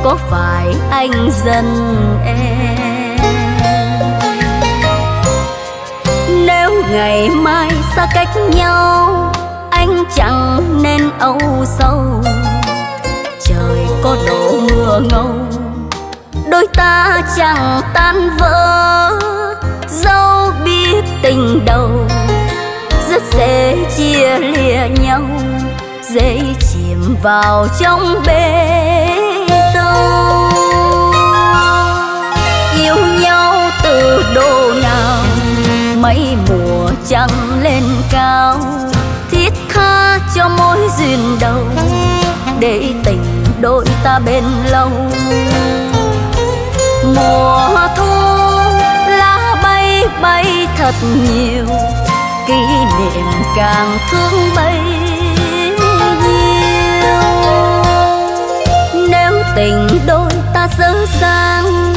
Có phải anh giận em? Nếu ngày mai xa cách nhau, anh chẳng nên âu sầu. Có đổ mưa ngâu đôi ta chẳng tan vỡ. Dẫu biết tình đầu rất dễ chia lìa nhau, dễ chìm vào trong bể sâu yêu nhau từ độ nào, mấy mùa trăng lên cao. Thiết tha cho mối duyên đầu để tình đôi ta bên lâu mùa thu, lá bay bay thật nhiều, kỷ niệm càng thương bấy nhiêu. Nếu tình đôi ta dở dang,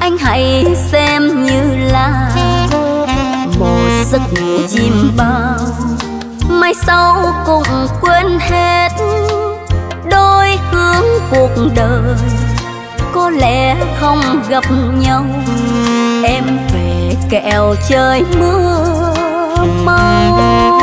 anh hãy xem như là một giấc ngủ chim bao. Mai sau cũng quên hết đôi hướng cuộc đời có lẽ không gặp nhau. Em về kẹo trời mưa mau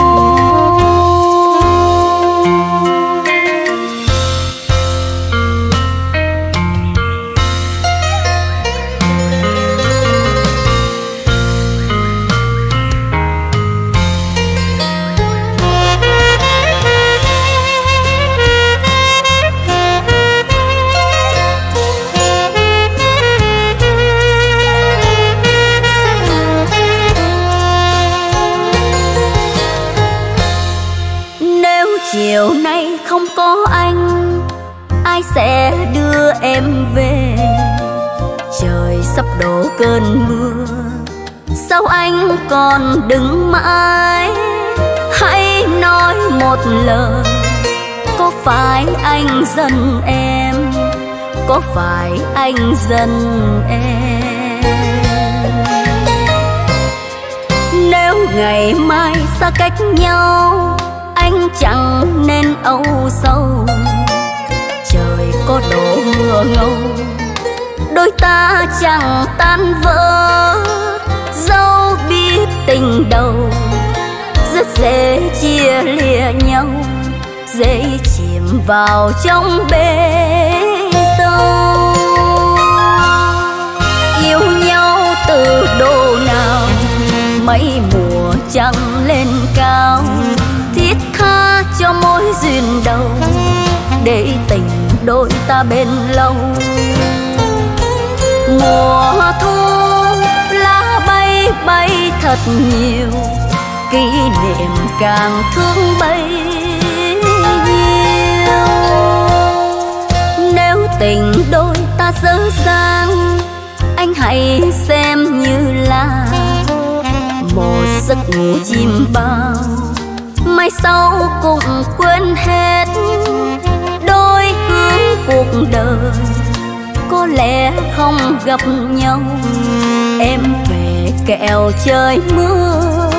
sẽ đưa em về. Trời sắp đổ cơn mưa, sao anh còn đứng mãi? Hãy nói một lời, có phải anh giận em? Có phải anh giận em? Nếu ngày mai xa cách nhau, anh chẳng nên âu sầu có đổ mưa ngâu. Đôi ta chẳng tan vỡ, dẫu biết tình đầu. Rất dễ chia lìa nhau, dễ chìm vào trong bể sâu yêu nhau từ độ nào, mấy mùa trăng lên cao. Thiết tha cho mối duyên đầu, để tình đôi ta bên lâu mùa thu, lá bay bay thật nhiều, kỷ niệm càng thương bay nhiều nếu tình đôi ta dở dang, anh hãy xem như là một giấc ngủ chim bao. Mai sau cũng quên hết cuộc đời. Có lẽ không gặp nhau. Em về kẹo trời mưa.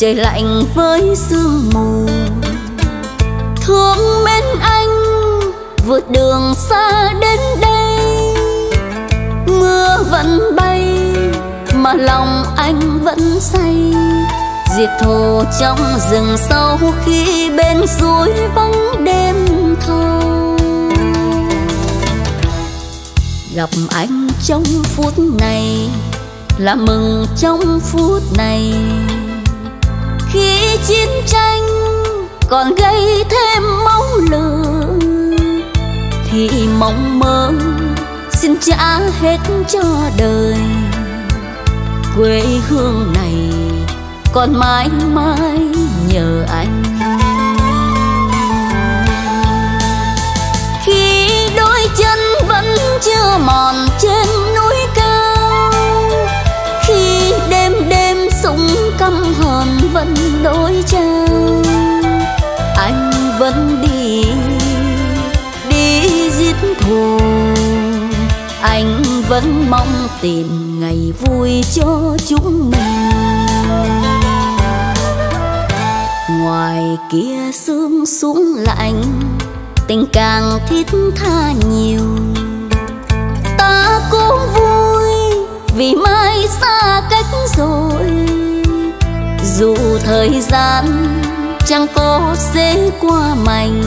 Trời lạnh với sương mù. Thương mến anh, vượt đường xa đến đây. Mưa vẫn bay, mà lòng anh vẫn say. Diệt thù trong rừng sâu khi bên suối vắng đêm thâu. Gặp anh trong phút này, là mừng trong phút này khi chiến tranh còn gây thêm máu lửa, thì mong mơ xin trả hết cho đời. Quê hương này còn mãi mãi nhờ anh. Khi đôi chân vẫn chưa mòn trên núi súng căm hòn vẫn đổi trang anh vẫn đi đi giết thù. Anh vẫn mong tìm ngày vui cho chúng mình. Ngoài kia sương xuống lạnh, tình càng thiết tha nhiều. Vì mai xa cách rồi. Dù thời gian chẳng có dễ qua mành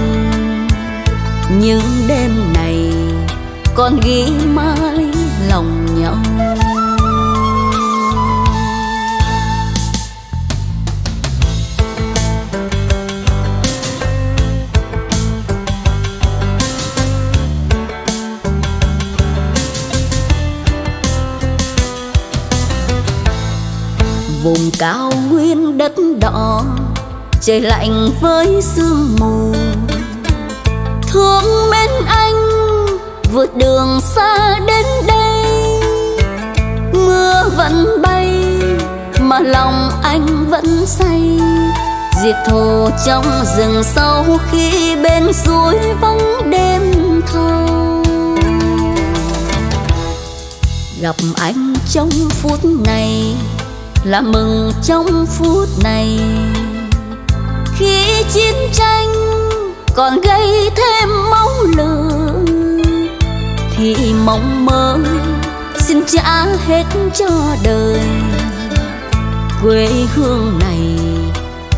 nhưng đêm này còn ghi mãi lòng vùng cao nguyên đất đỏ, trời lạnh với sương mù. Thương mến anh, vượt đường xa đến đây. Mưa vẫn bay, mà lòng anh vẫn say. Diệt thù trong rừng sâu khi bên suối vắng đêm thâu. Gặp anh trong phút này là mừng trong phút này. Khi chiến tranh còn gây thêm máu lửa, thì mong mơ xin trả hết cho đời. Quê hương này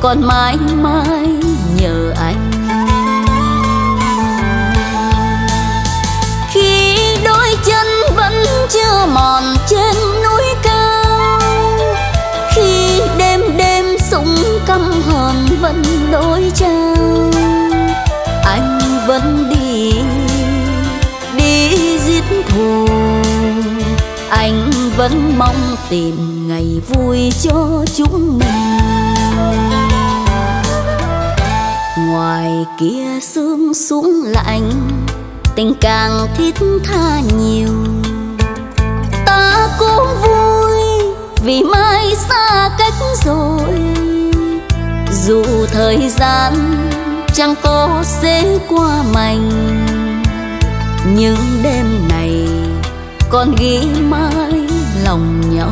còn mãi mãi nhờ anh. Khi đôi chân vẫn chưa mòn trên núi vẫn đổi trao. Anh vẫn đi đi giết thù. Anh vẫn mong tìm ngày vui cho chúng mình. Ngoài kia sương xuống lạnh, tình càng thiết tha nhiều. Ta cũng vui vì mai xa cách rồi dù thời gian chẳng có dễ qua mành nhưng đêm này còn ghi mãi lòng nhau.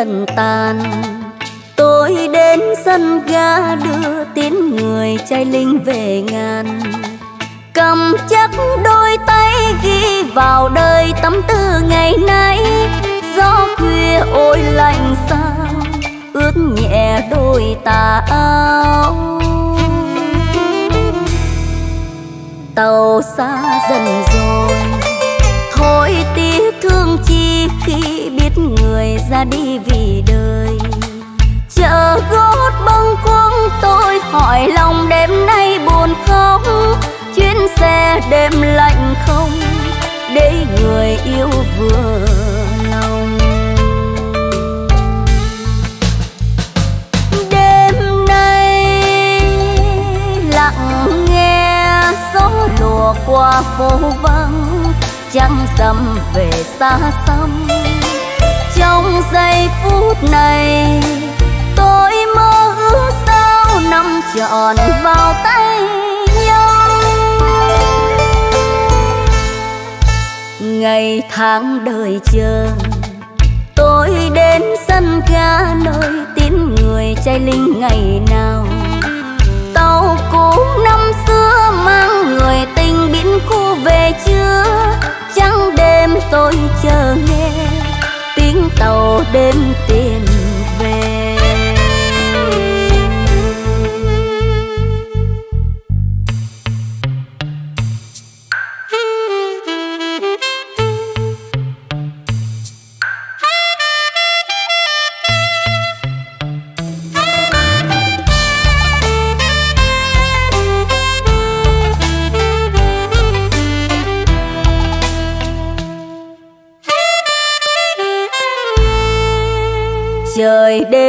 Lần tàn. Tôi đến sân ga đưa tiếng người trai linh về ngàn. Cầm chắc đôi tay ghi vào đời tâm tư ngày nay. Gió khuya ôi lạnh sao, ướt nhẹ đôi tà áo. Tàu xa dần rồi biết người ra đi vì đời. Chờ gót bâng khuâng tôi hỏi lòng đêm nay buồn không, chuyến xe đêm lạnh không? Để người yêu vừa lòng. Đêm nay lặng nghe gió lùa qua phố vắng trăng dầm về xa xăm trong giây phút này. Tôi mơ ước sao năm trọn vào tay nhau. Ngày tháng đời chờ tôi đến sân ga nơi tin người trai linh ngày nào. Tàu cũ năm xưa mang người tình biển khu về chưa? Trắng đêm tôi chờ nghe chuyến tàu đêm tìm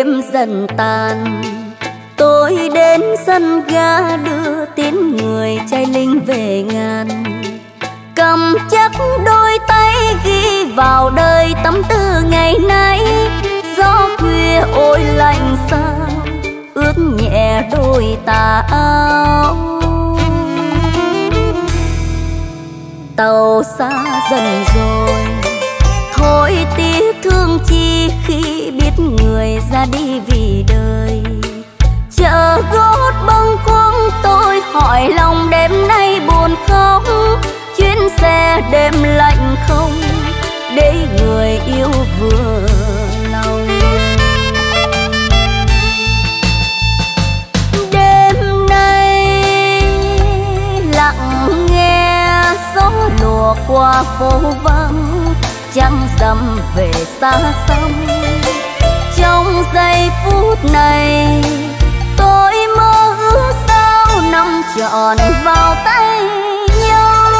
đêm dần tàn. Tôi đến sân ga đưa tiếng người trai linh về ngàn. Cầm chắc đôi tay ghi vào đời tâm tư ngày nay. Gió khuya ôi lạnh sao, ướt nhẹ đôi tà áo. Tàu xa dần rồi, thôi tiếng thương chi khi biết người ra đi vì đời. Chờ gót bâng khuâng tôi hỏi lòng đêm nay buồn không? Chuyến xe đêm lạnh không? Để người yêu vừa lòng. Đêm nay lặng nghe gió lùa qua phố vắng trăng dầm về xa xăm. Trong giây phút này, tôi mơ ước sao năm tròn vào tay nhau.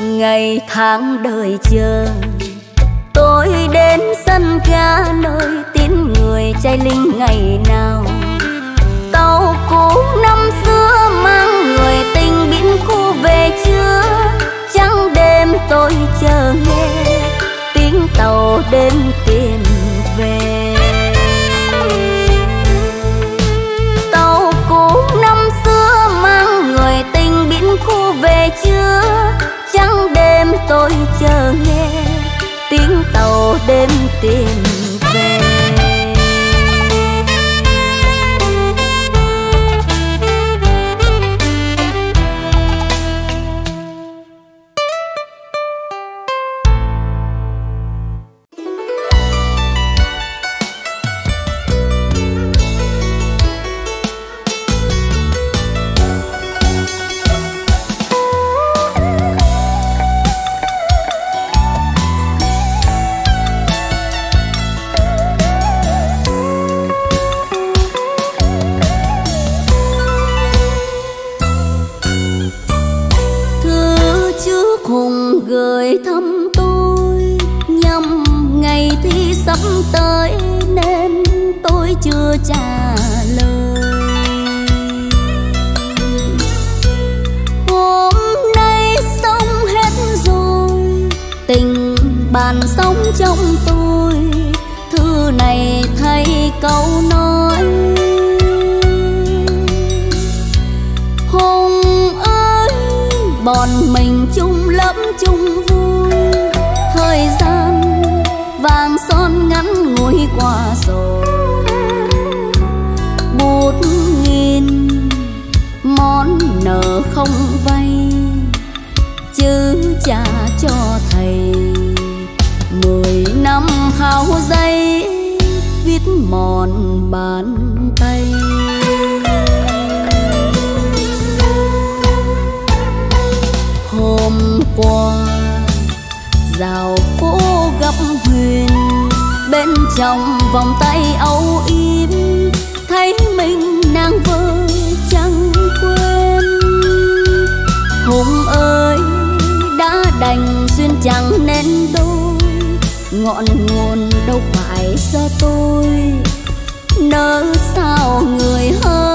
Ngày tháng đời chờ, tôi đến sân ga nơi tin người trai linh ngày nào. Tàu cũ năm xưa mang người tình biến khu về chưa? Trắng đêm tôi chờ nghe tiếng tàu đến tìm về. Tàu cũ năm xưa mang người tình biến khu về chưa? Trắng đêm tôi chờ nghe tiếng tàu đêm tìm trả hôm nay sống hết rồi, tình bạn sống trong tôi. Thư này thay câu nói. Hùng ơi, bọn mình chung lắm chung vui. Thời gian vàng son ngắn ngồi qua món nợ không vay, chứ cha cho thầy. Mười năm hao dây, viết mòn bàn tay. Hôm qua giàu phố gặp huyền, bên trong vòng tay âu yếm. chẳng nên tôi ngọn nguồn đâu phải do tôi. Nỡ sao người hơn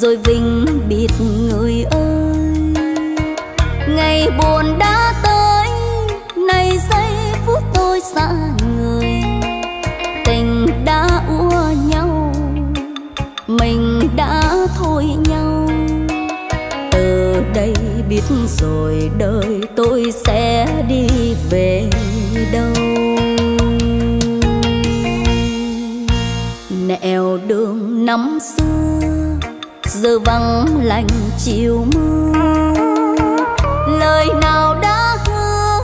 rồi vinh biệt người ơi. Ngày buồn đã tới, này giây phút tôi xa người. Tình đã ua nhau, mình đã thôi nhau. Từ đây biết rồi đời giờ vắng lành chiều mưa. Lời nào đã hứa,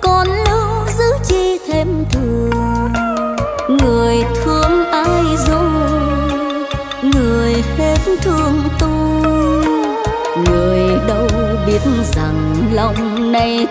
còn lưu giữ chi thêm thừa người thương ai rồi người hết thương tôi người đâu biết rằng lòng này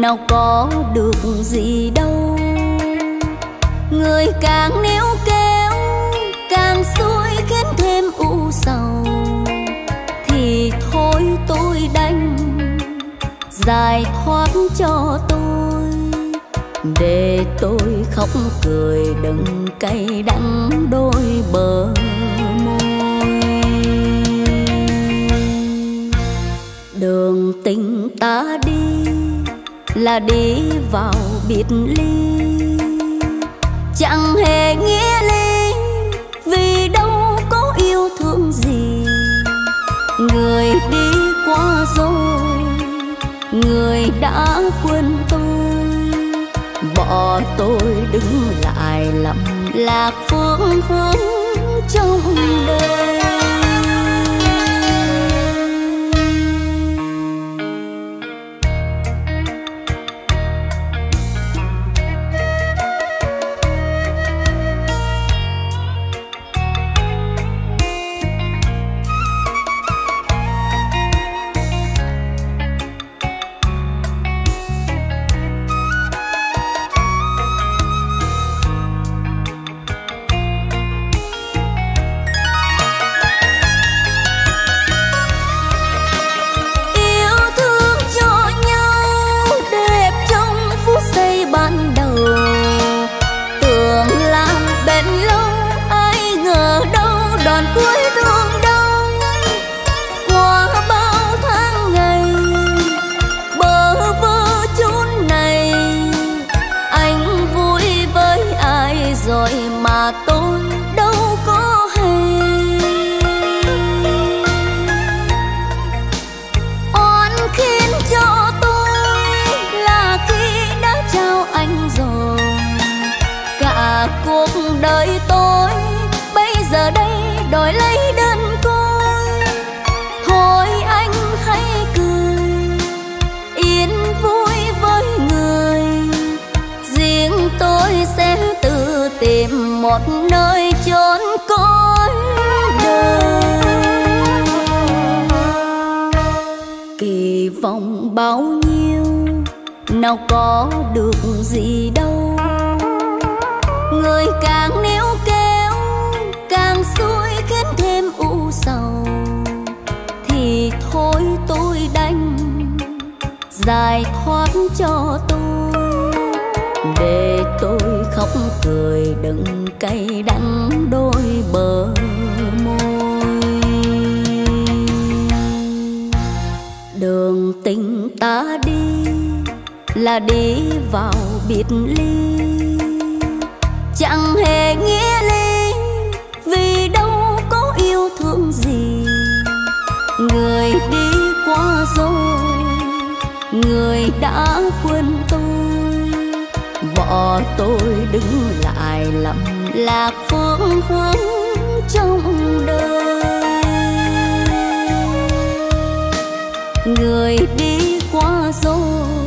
nào có được gì đâu. Người càng níu kéo, càng xuôi khiến thêm u sầu. Thì thôi tôi đành giải thoát cho tôi. Để tôi khóc cười đừng cay đắng đôi bờ là đi vào biệt ly. Chẳng hề nghĩa lý vì đâu có yêu thương gì. Người đi qua rồi, người đã quên tôi. Bỏ tôi đứng lại lầm lạc là đi vào biệt ly. Chẳng hề nghĩa lý vì đâu có yêu thương gì. Người đi qua rồi, người đã quên tôi. Bỏ tôi đứng lại lầm lạc phương hướng trong đời. Người đi qua rồi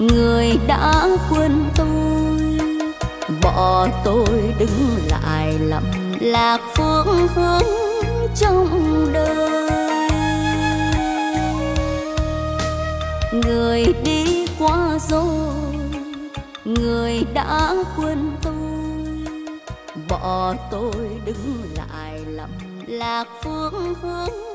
người đã quên tôi, bỏ tôi đứng lại lầm lạc phương hướng trong đời. Người đi qua rồi, người đã quên tôi, bỏ tôi đứng lại lầm lạc phương hướng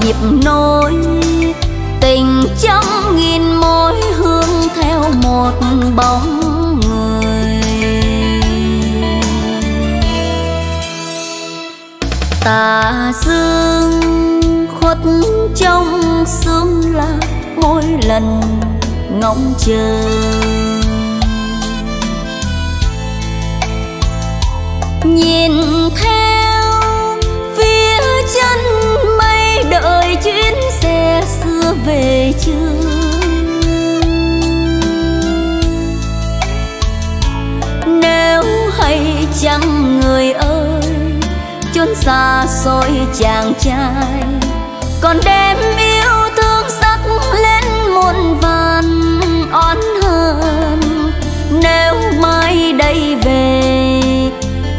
dịp nối. Tình trăm nghìn mối hương theo một bóng người. Tà dương khuất trong sương là mỗi lần ngóng chờ. Nhìn theo về chưa? Nếu hay chăng người ơi, chốn xa xôi chàng trai, còn đem yêu thương sắc lên muôn vàn oán hờn. Nếu mai đây về,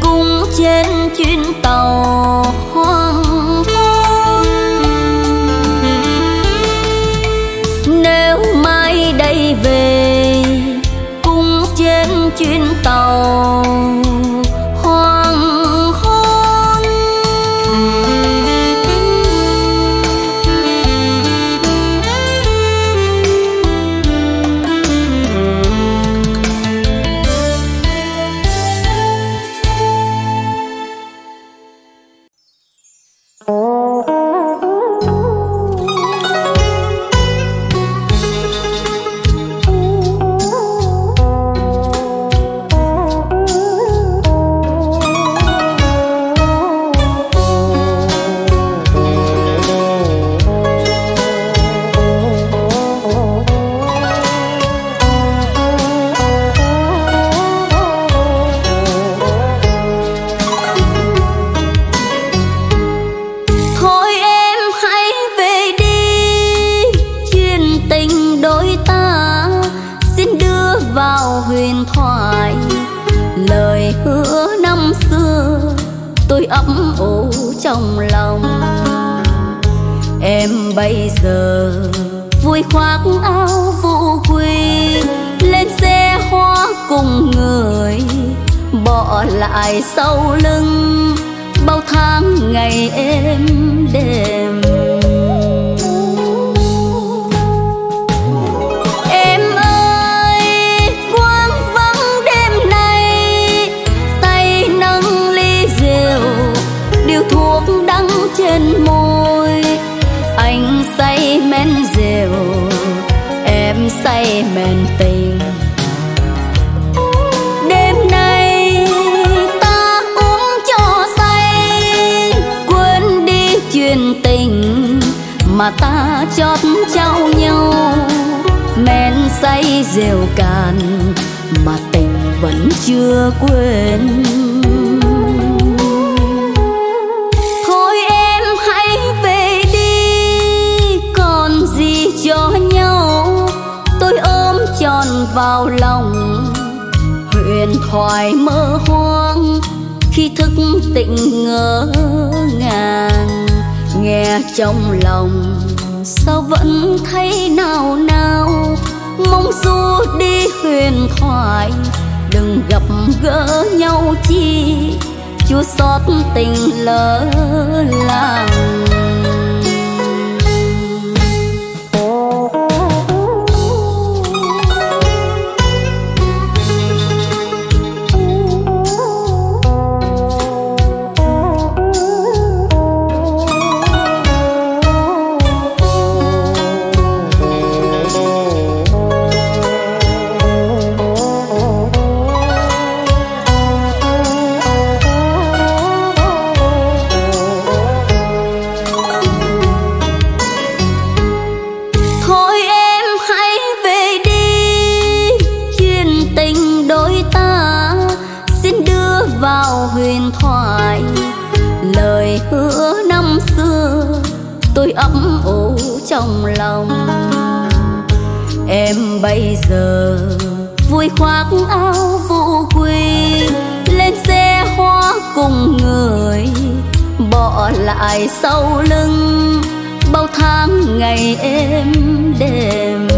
cùng trên chuyến tàu dài sau lưng, bao tháng ngày êm đềm. Em ơi, quang vắng đêm nay, tay nâng ly rượu điều thuốc đắng trên môi. Anh say men rượu, em say men mà ta chót trao nhau. Men say rượu cạn mà tình vẫn chưa quên. Thôi em hãy về đi, còn gì cho nhau. Tôi ôm tròn vào lòng, huyền thoại mơ hoang. Khi thức tỉnh ngỡ ngàng, nghe trong lòng vẫn thấy nào nào. Mong du đi huyền thoại, đừng gặp gỡ nhau chi. Chúa xót tình lỡ làng. Sau lưng, bao tháng ngày êm đêm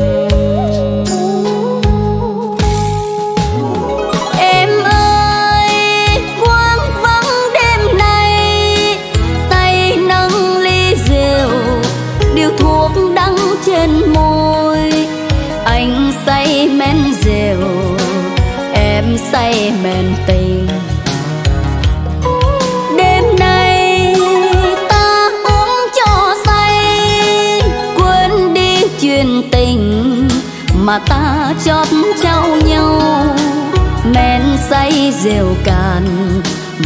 trên môi. Anh say men rượu, em say men tình. Mà ta chót trao nhau. Men say rượu cạn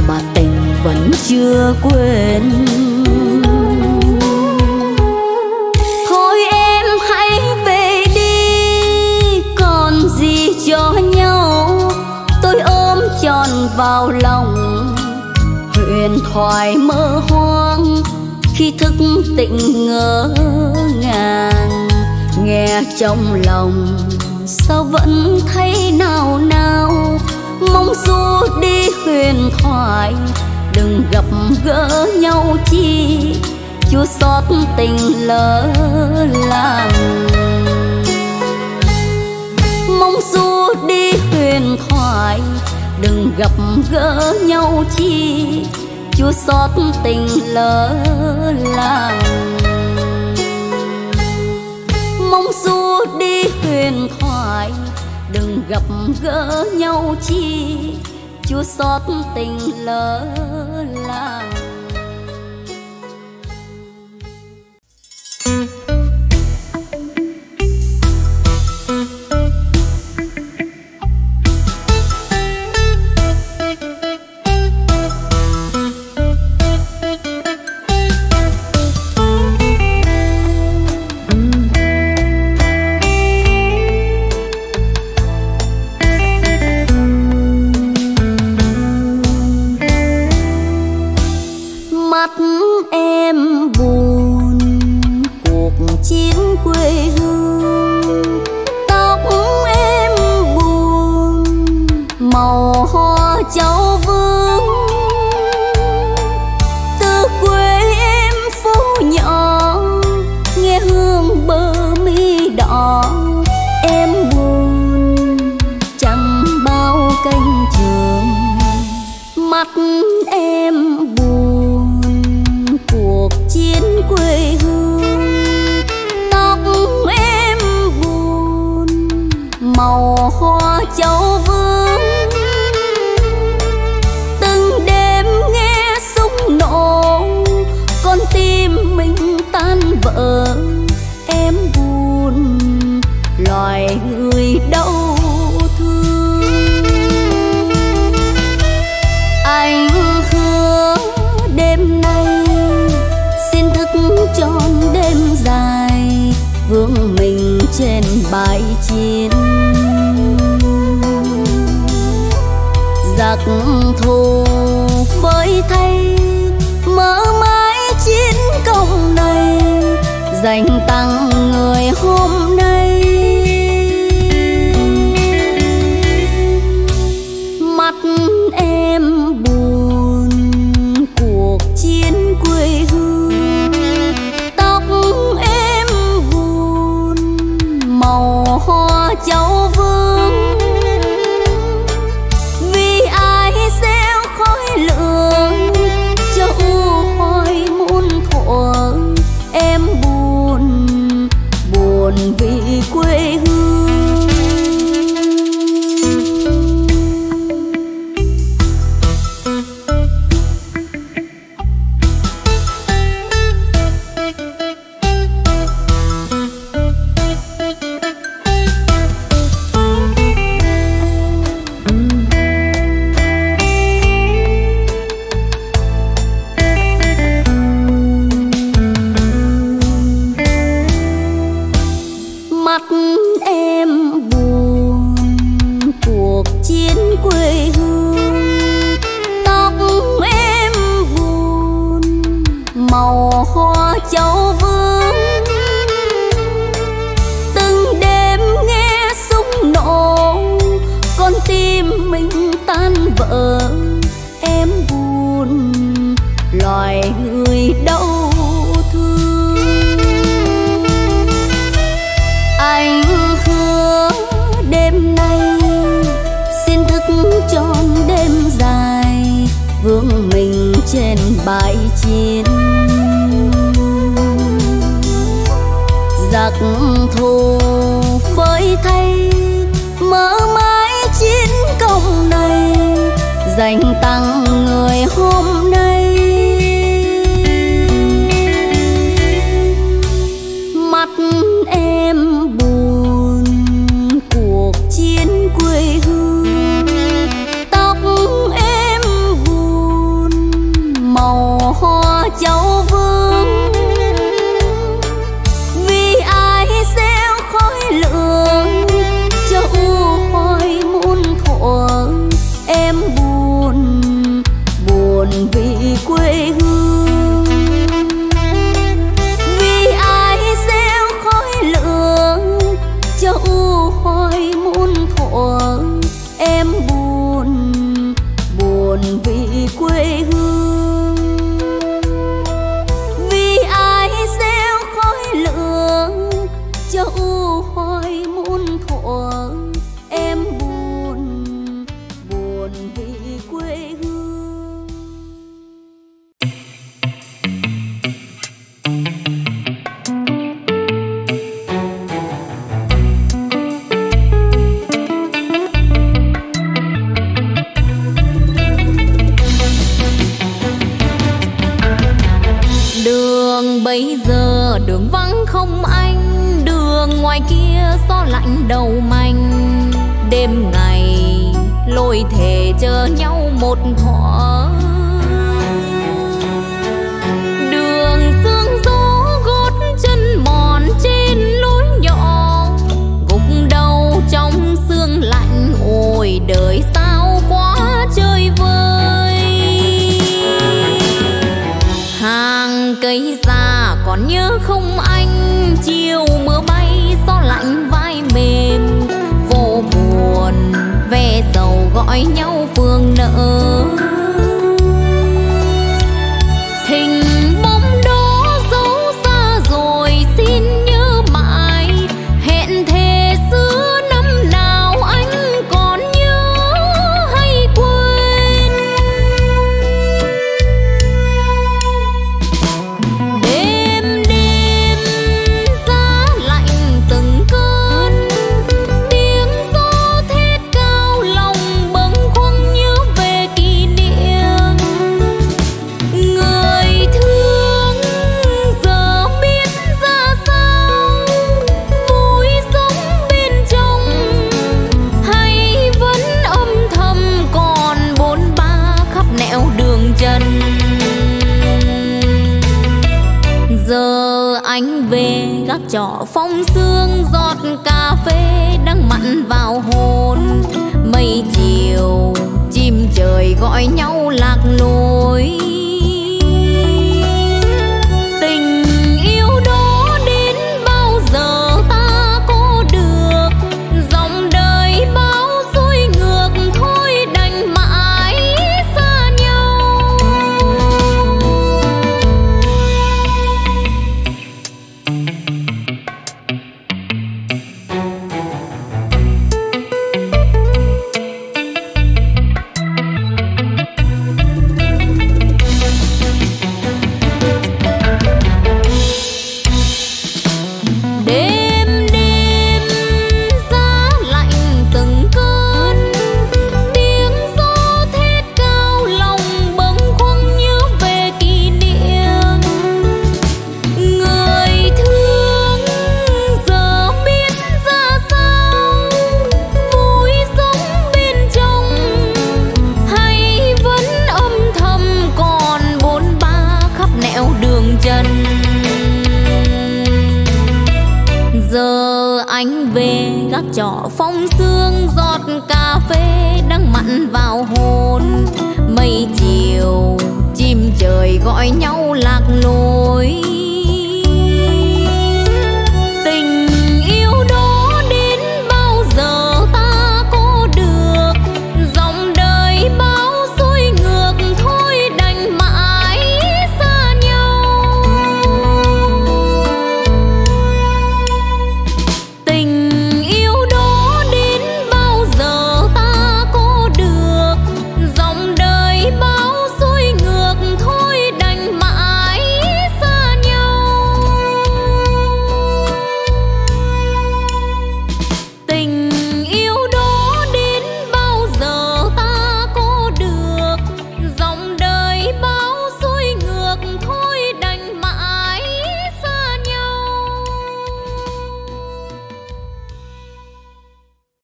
mà tình vẫn chưa quên. Thôi em hãy về đi, còn gì cho nhau? Tôi ôm tròn vào lòng huyền thoại mơ hoang khi thức tỉnh ngỡ ngàng nghe trong lòng sao vẫn thấy nào nào mong du đi huyền thoại, đừng gặp gỡ nhau chi. Chúa xót tình lỡ làng. Mong du đi huyền thoại, đừng gặp gỡ nhau chi. Chúa xót tình lỡ làng. Du đi huyền thoại đừng gặp gỡ nhau chi chua xót tình lỡ.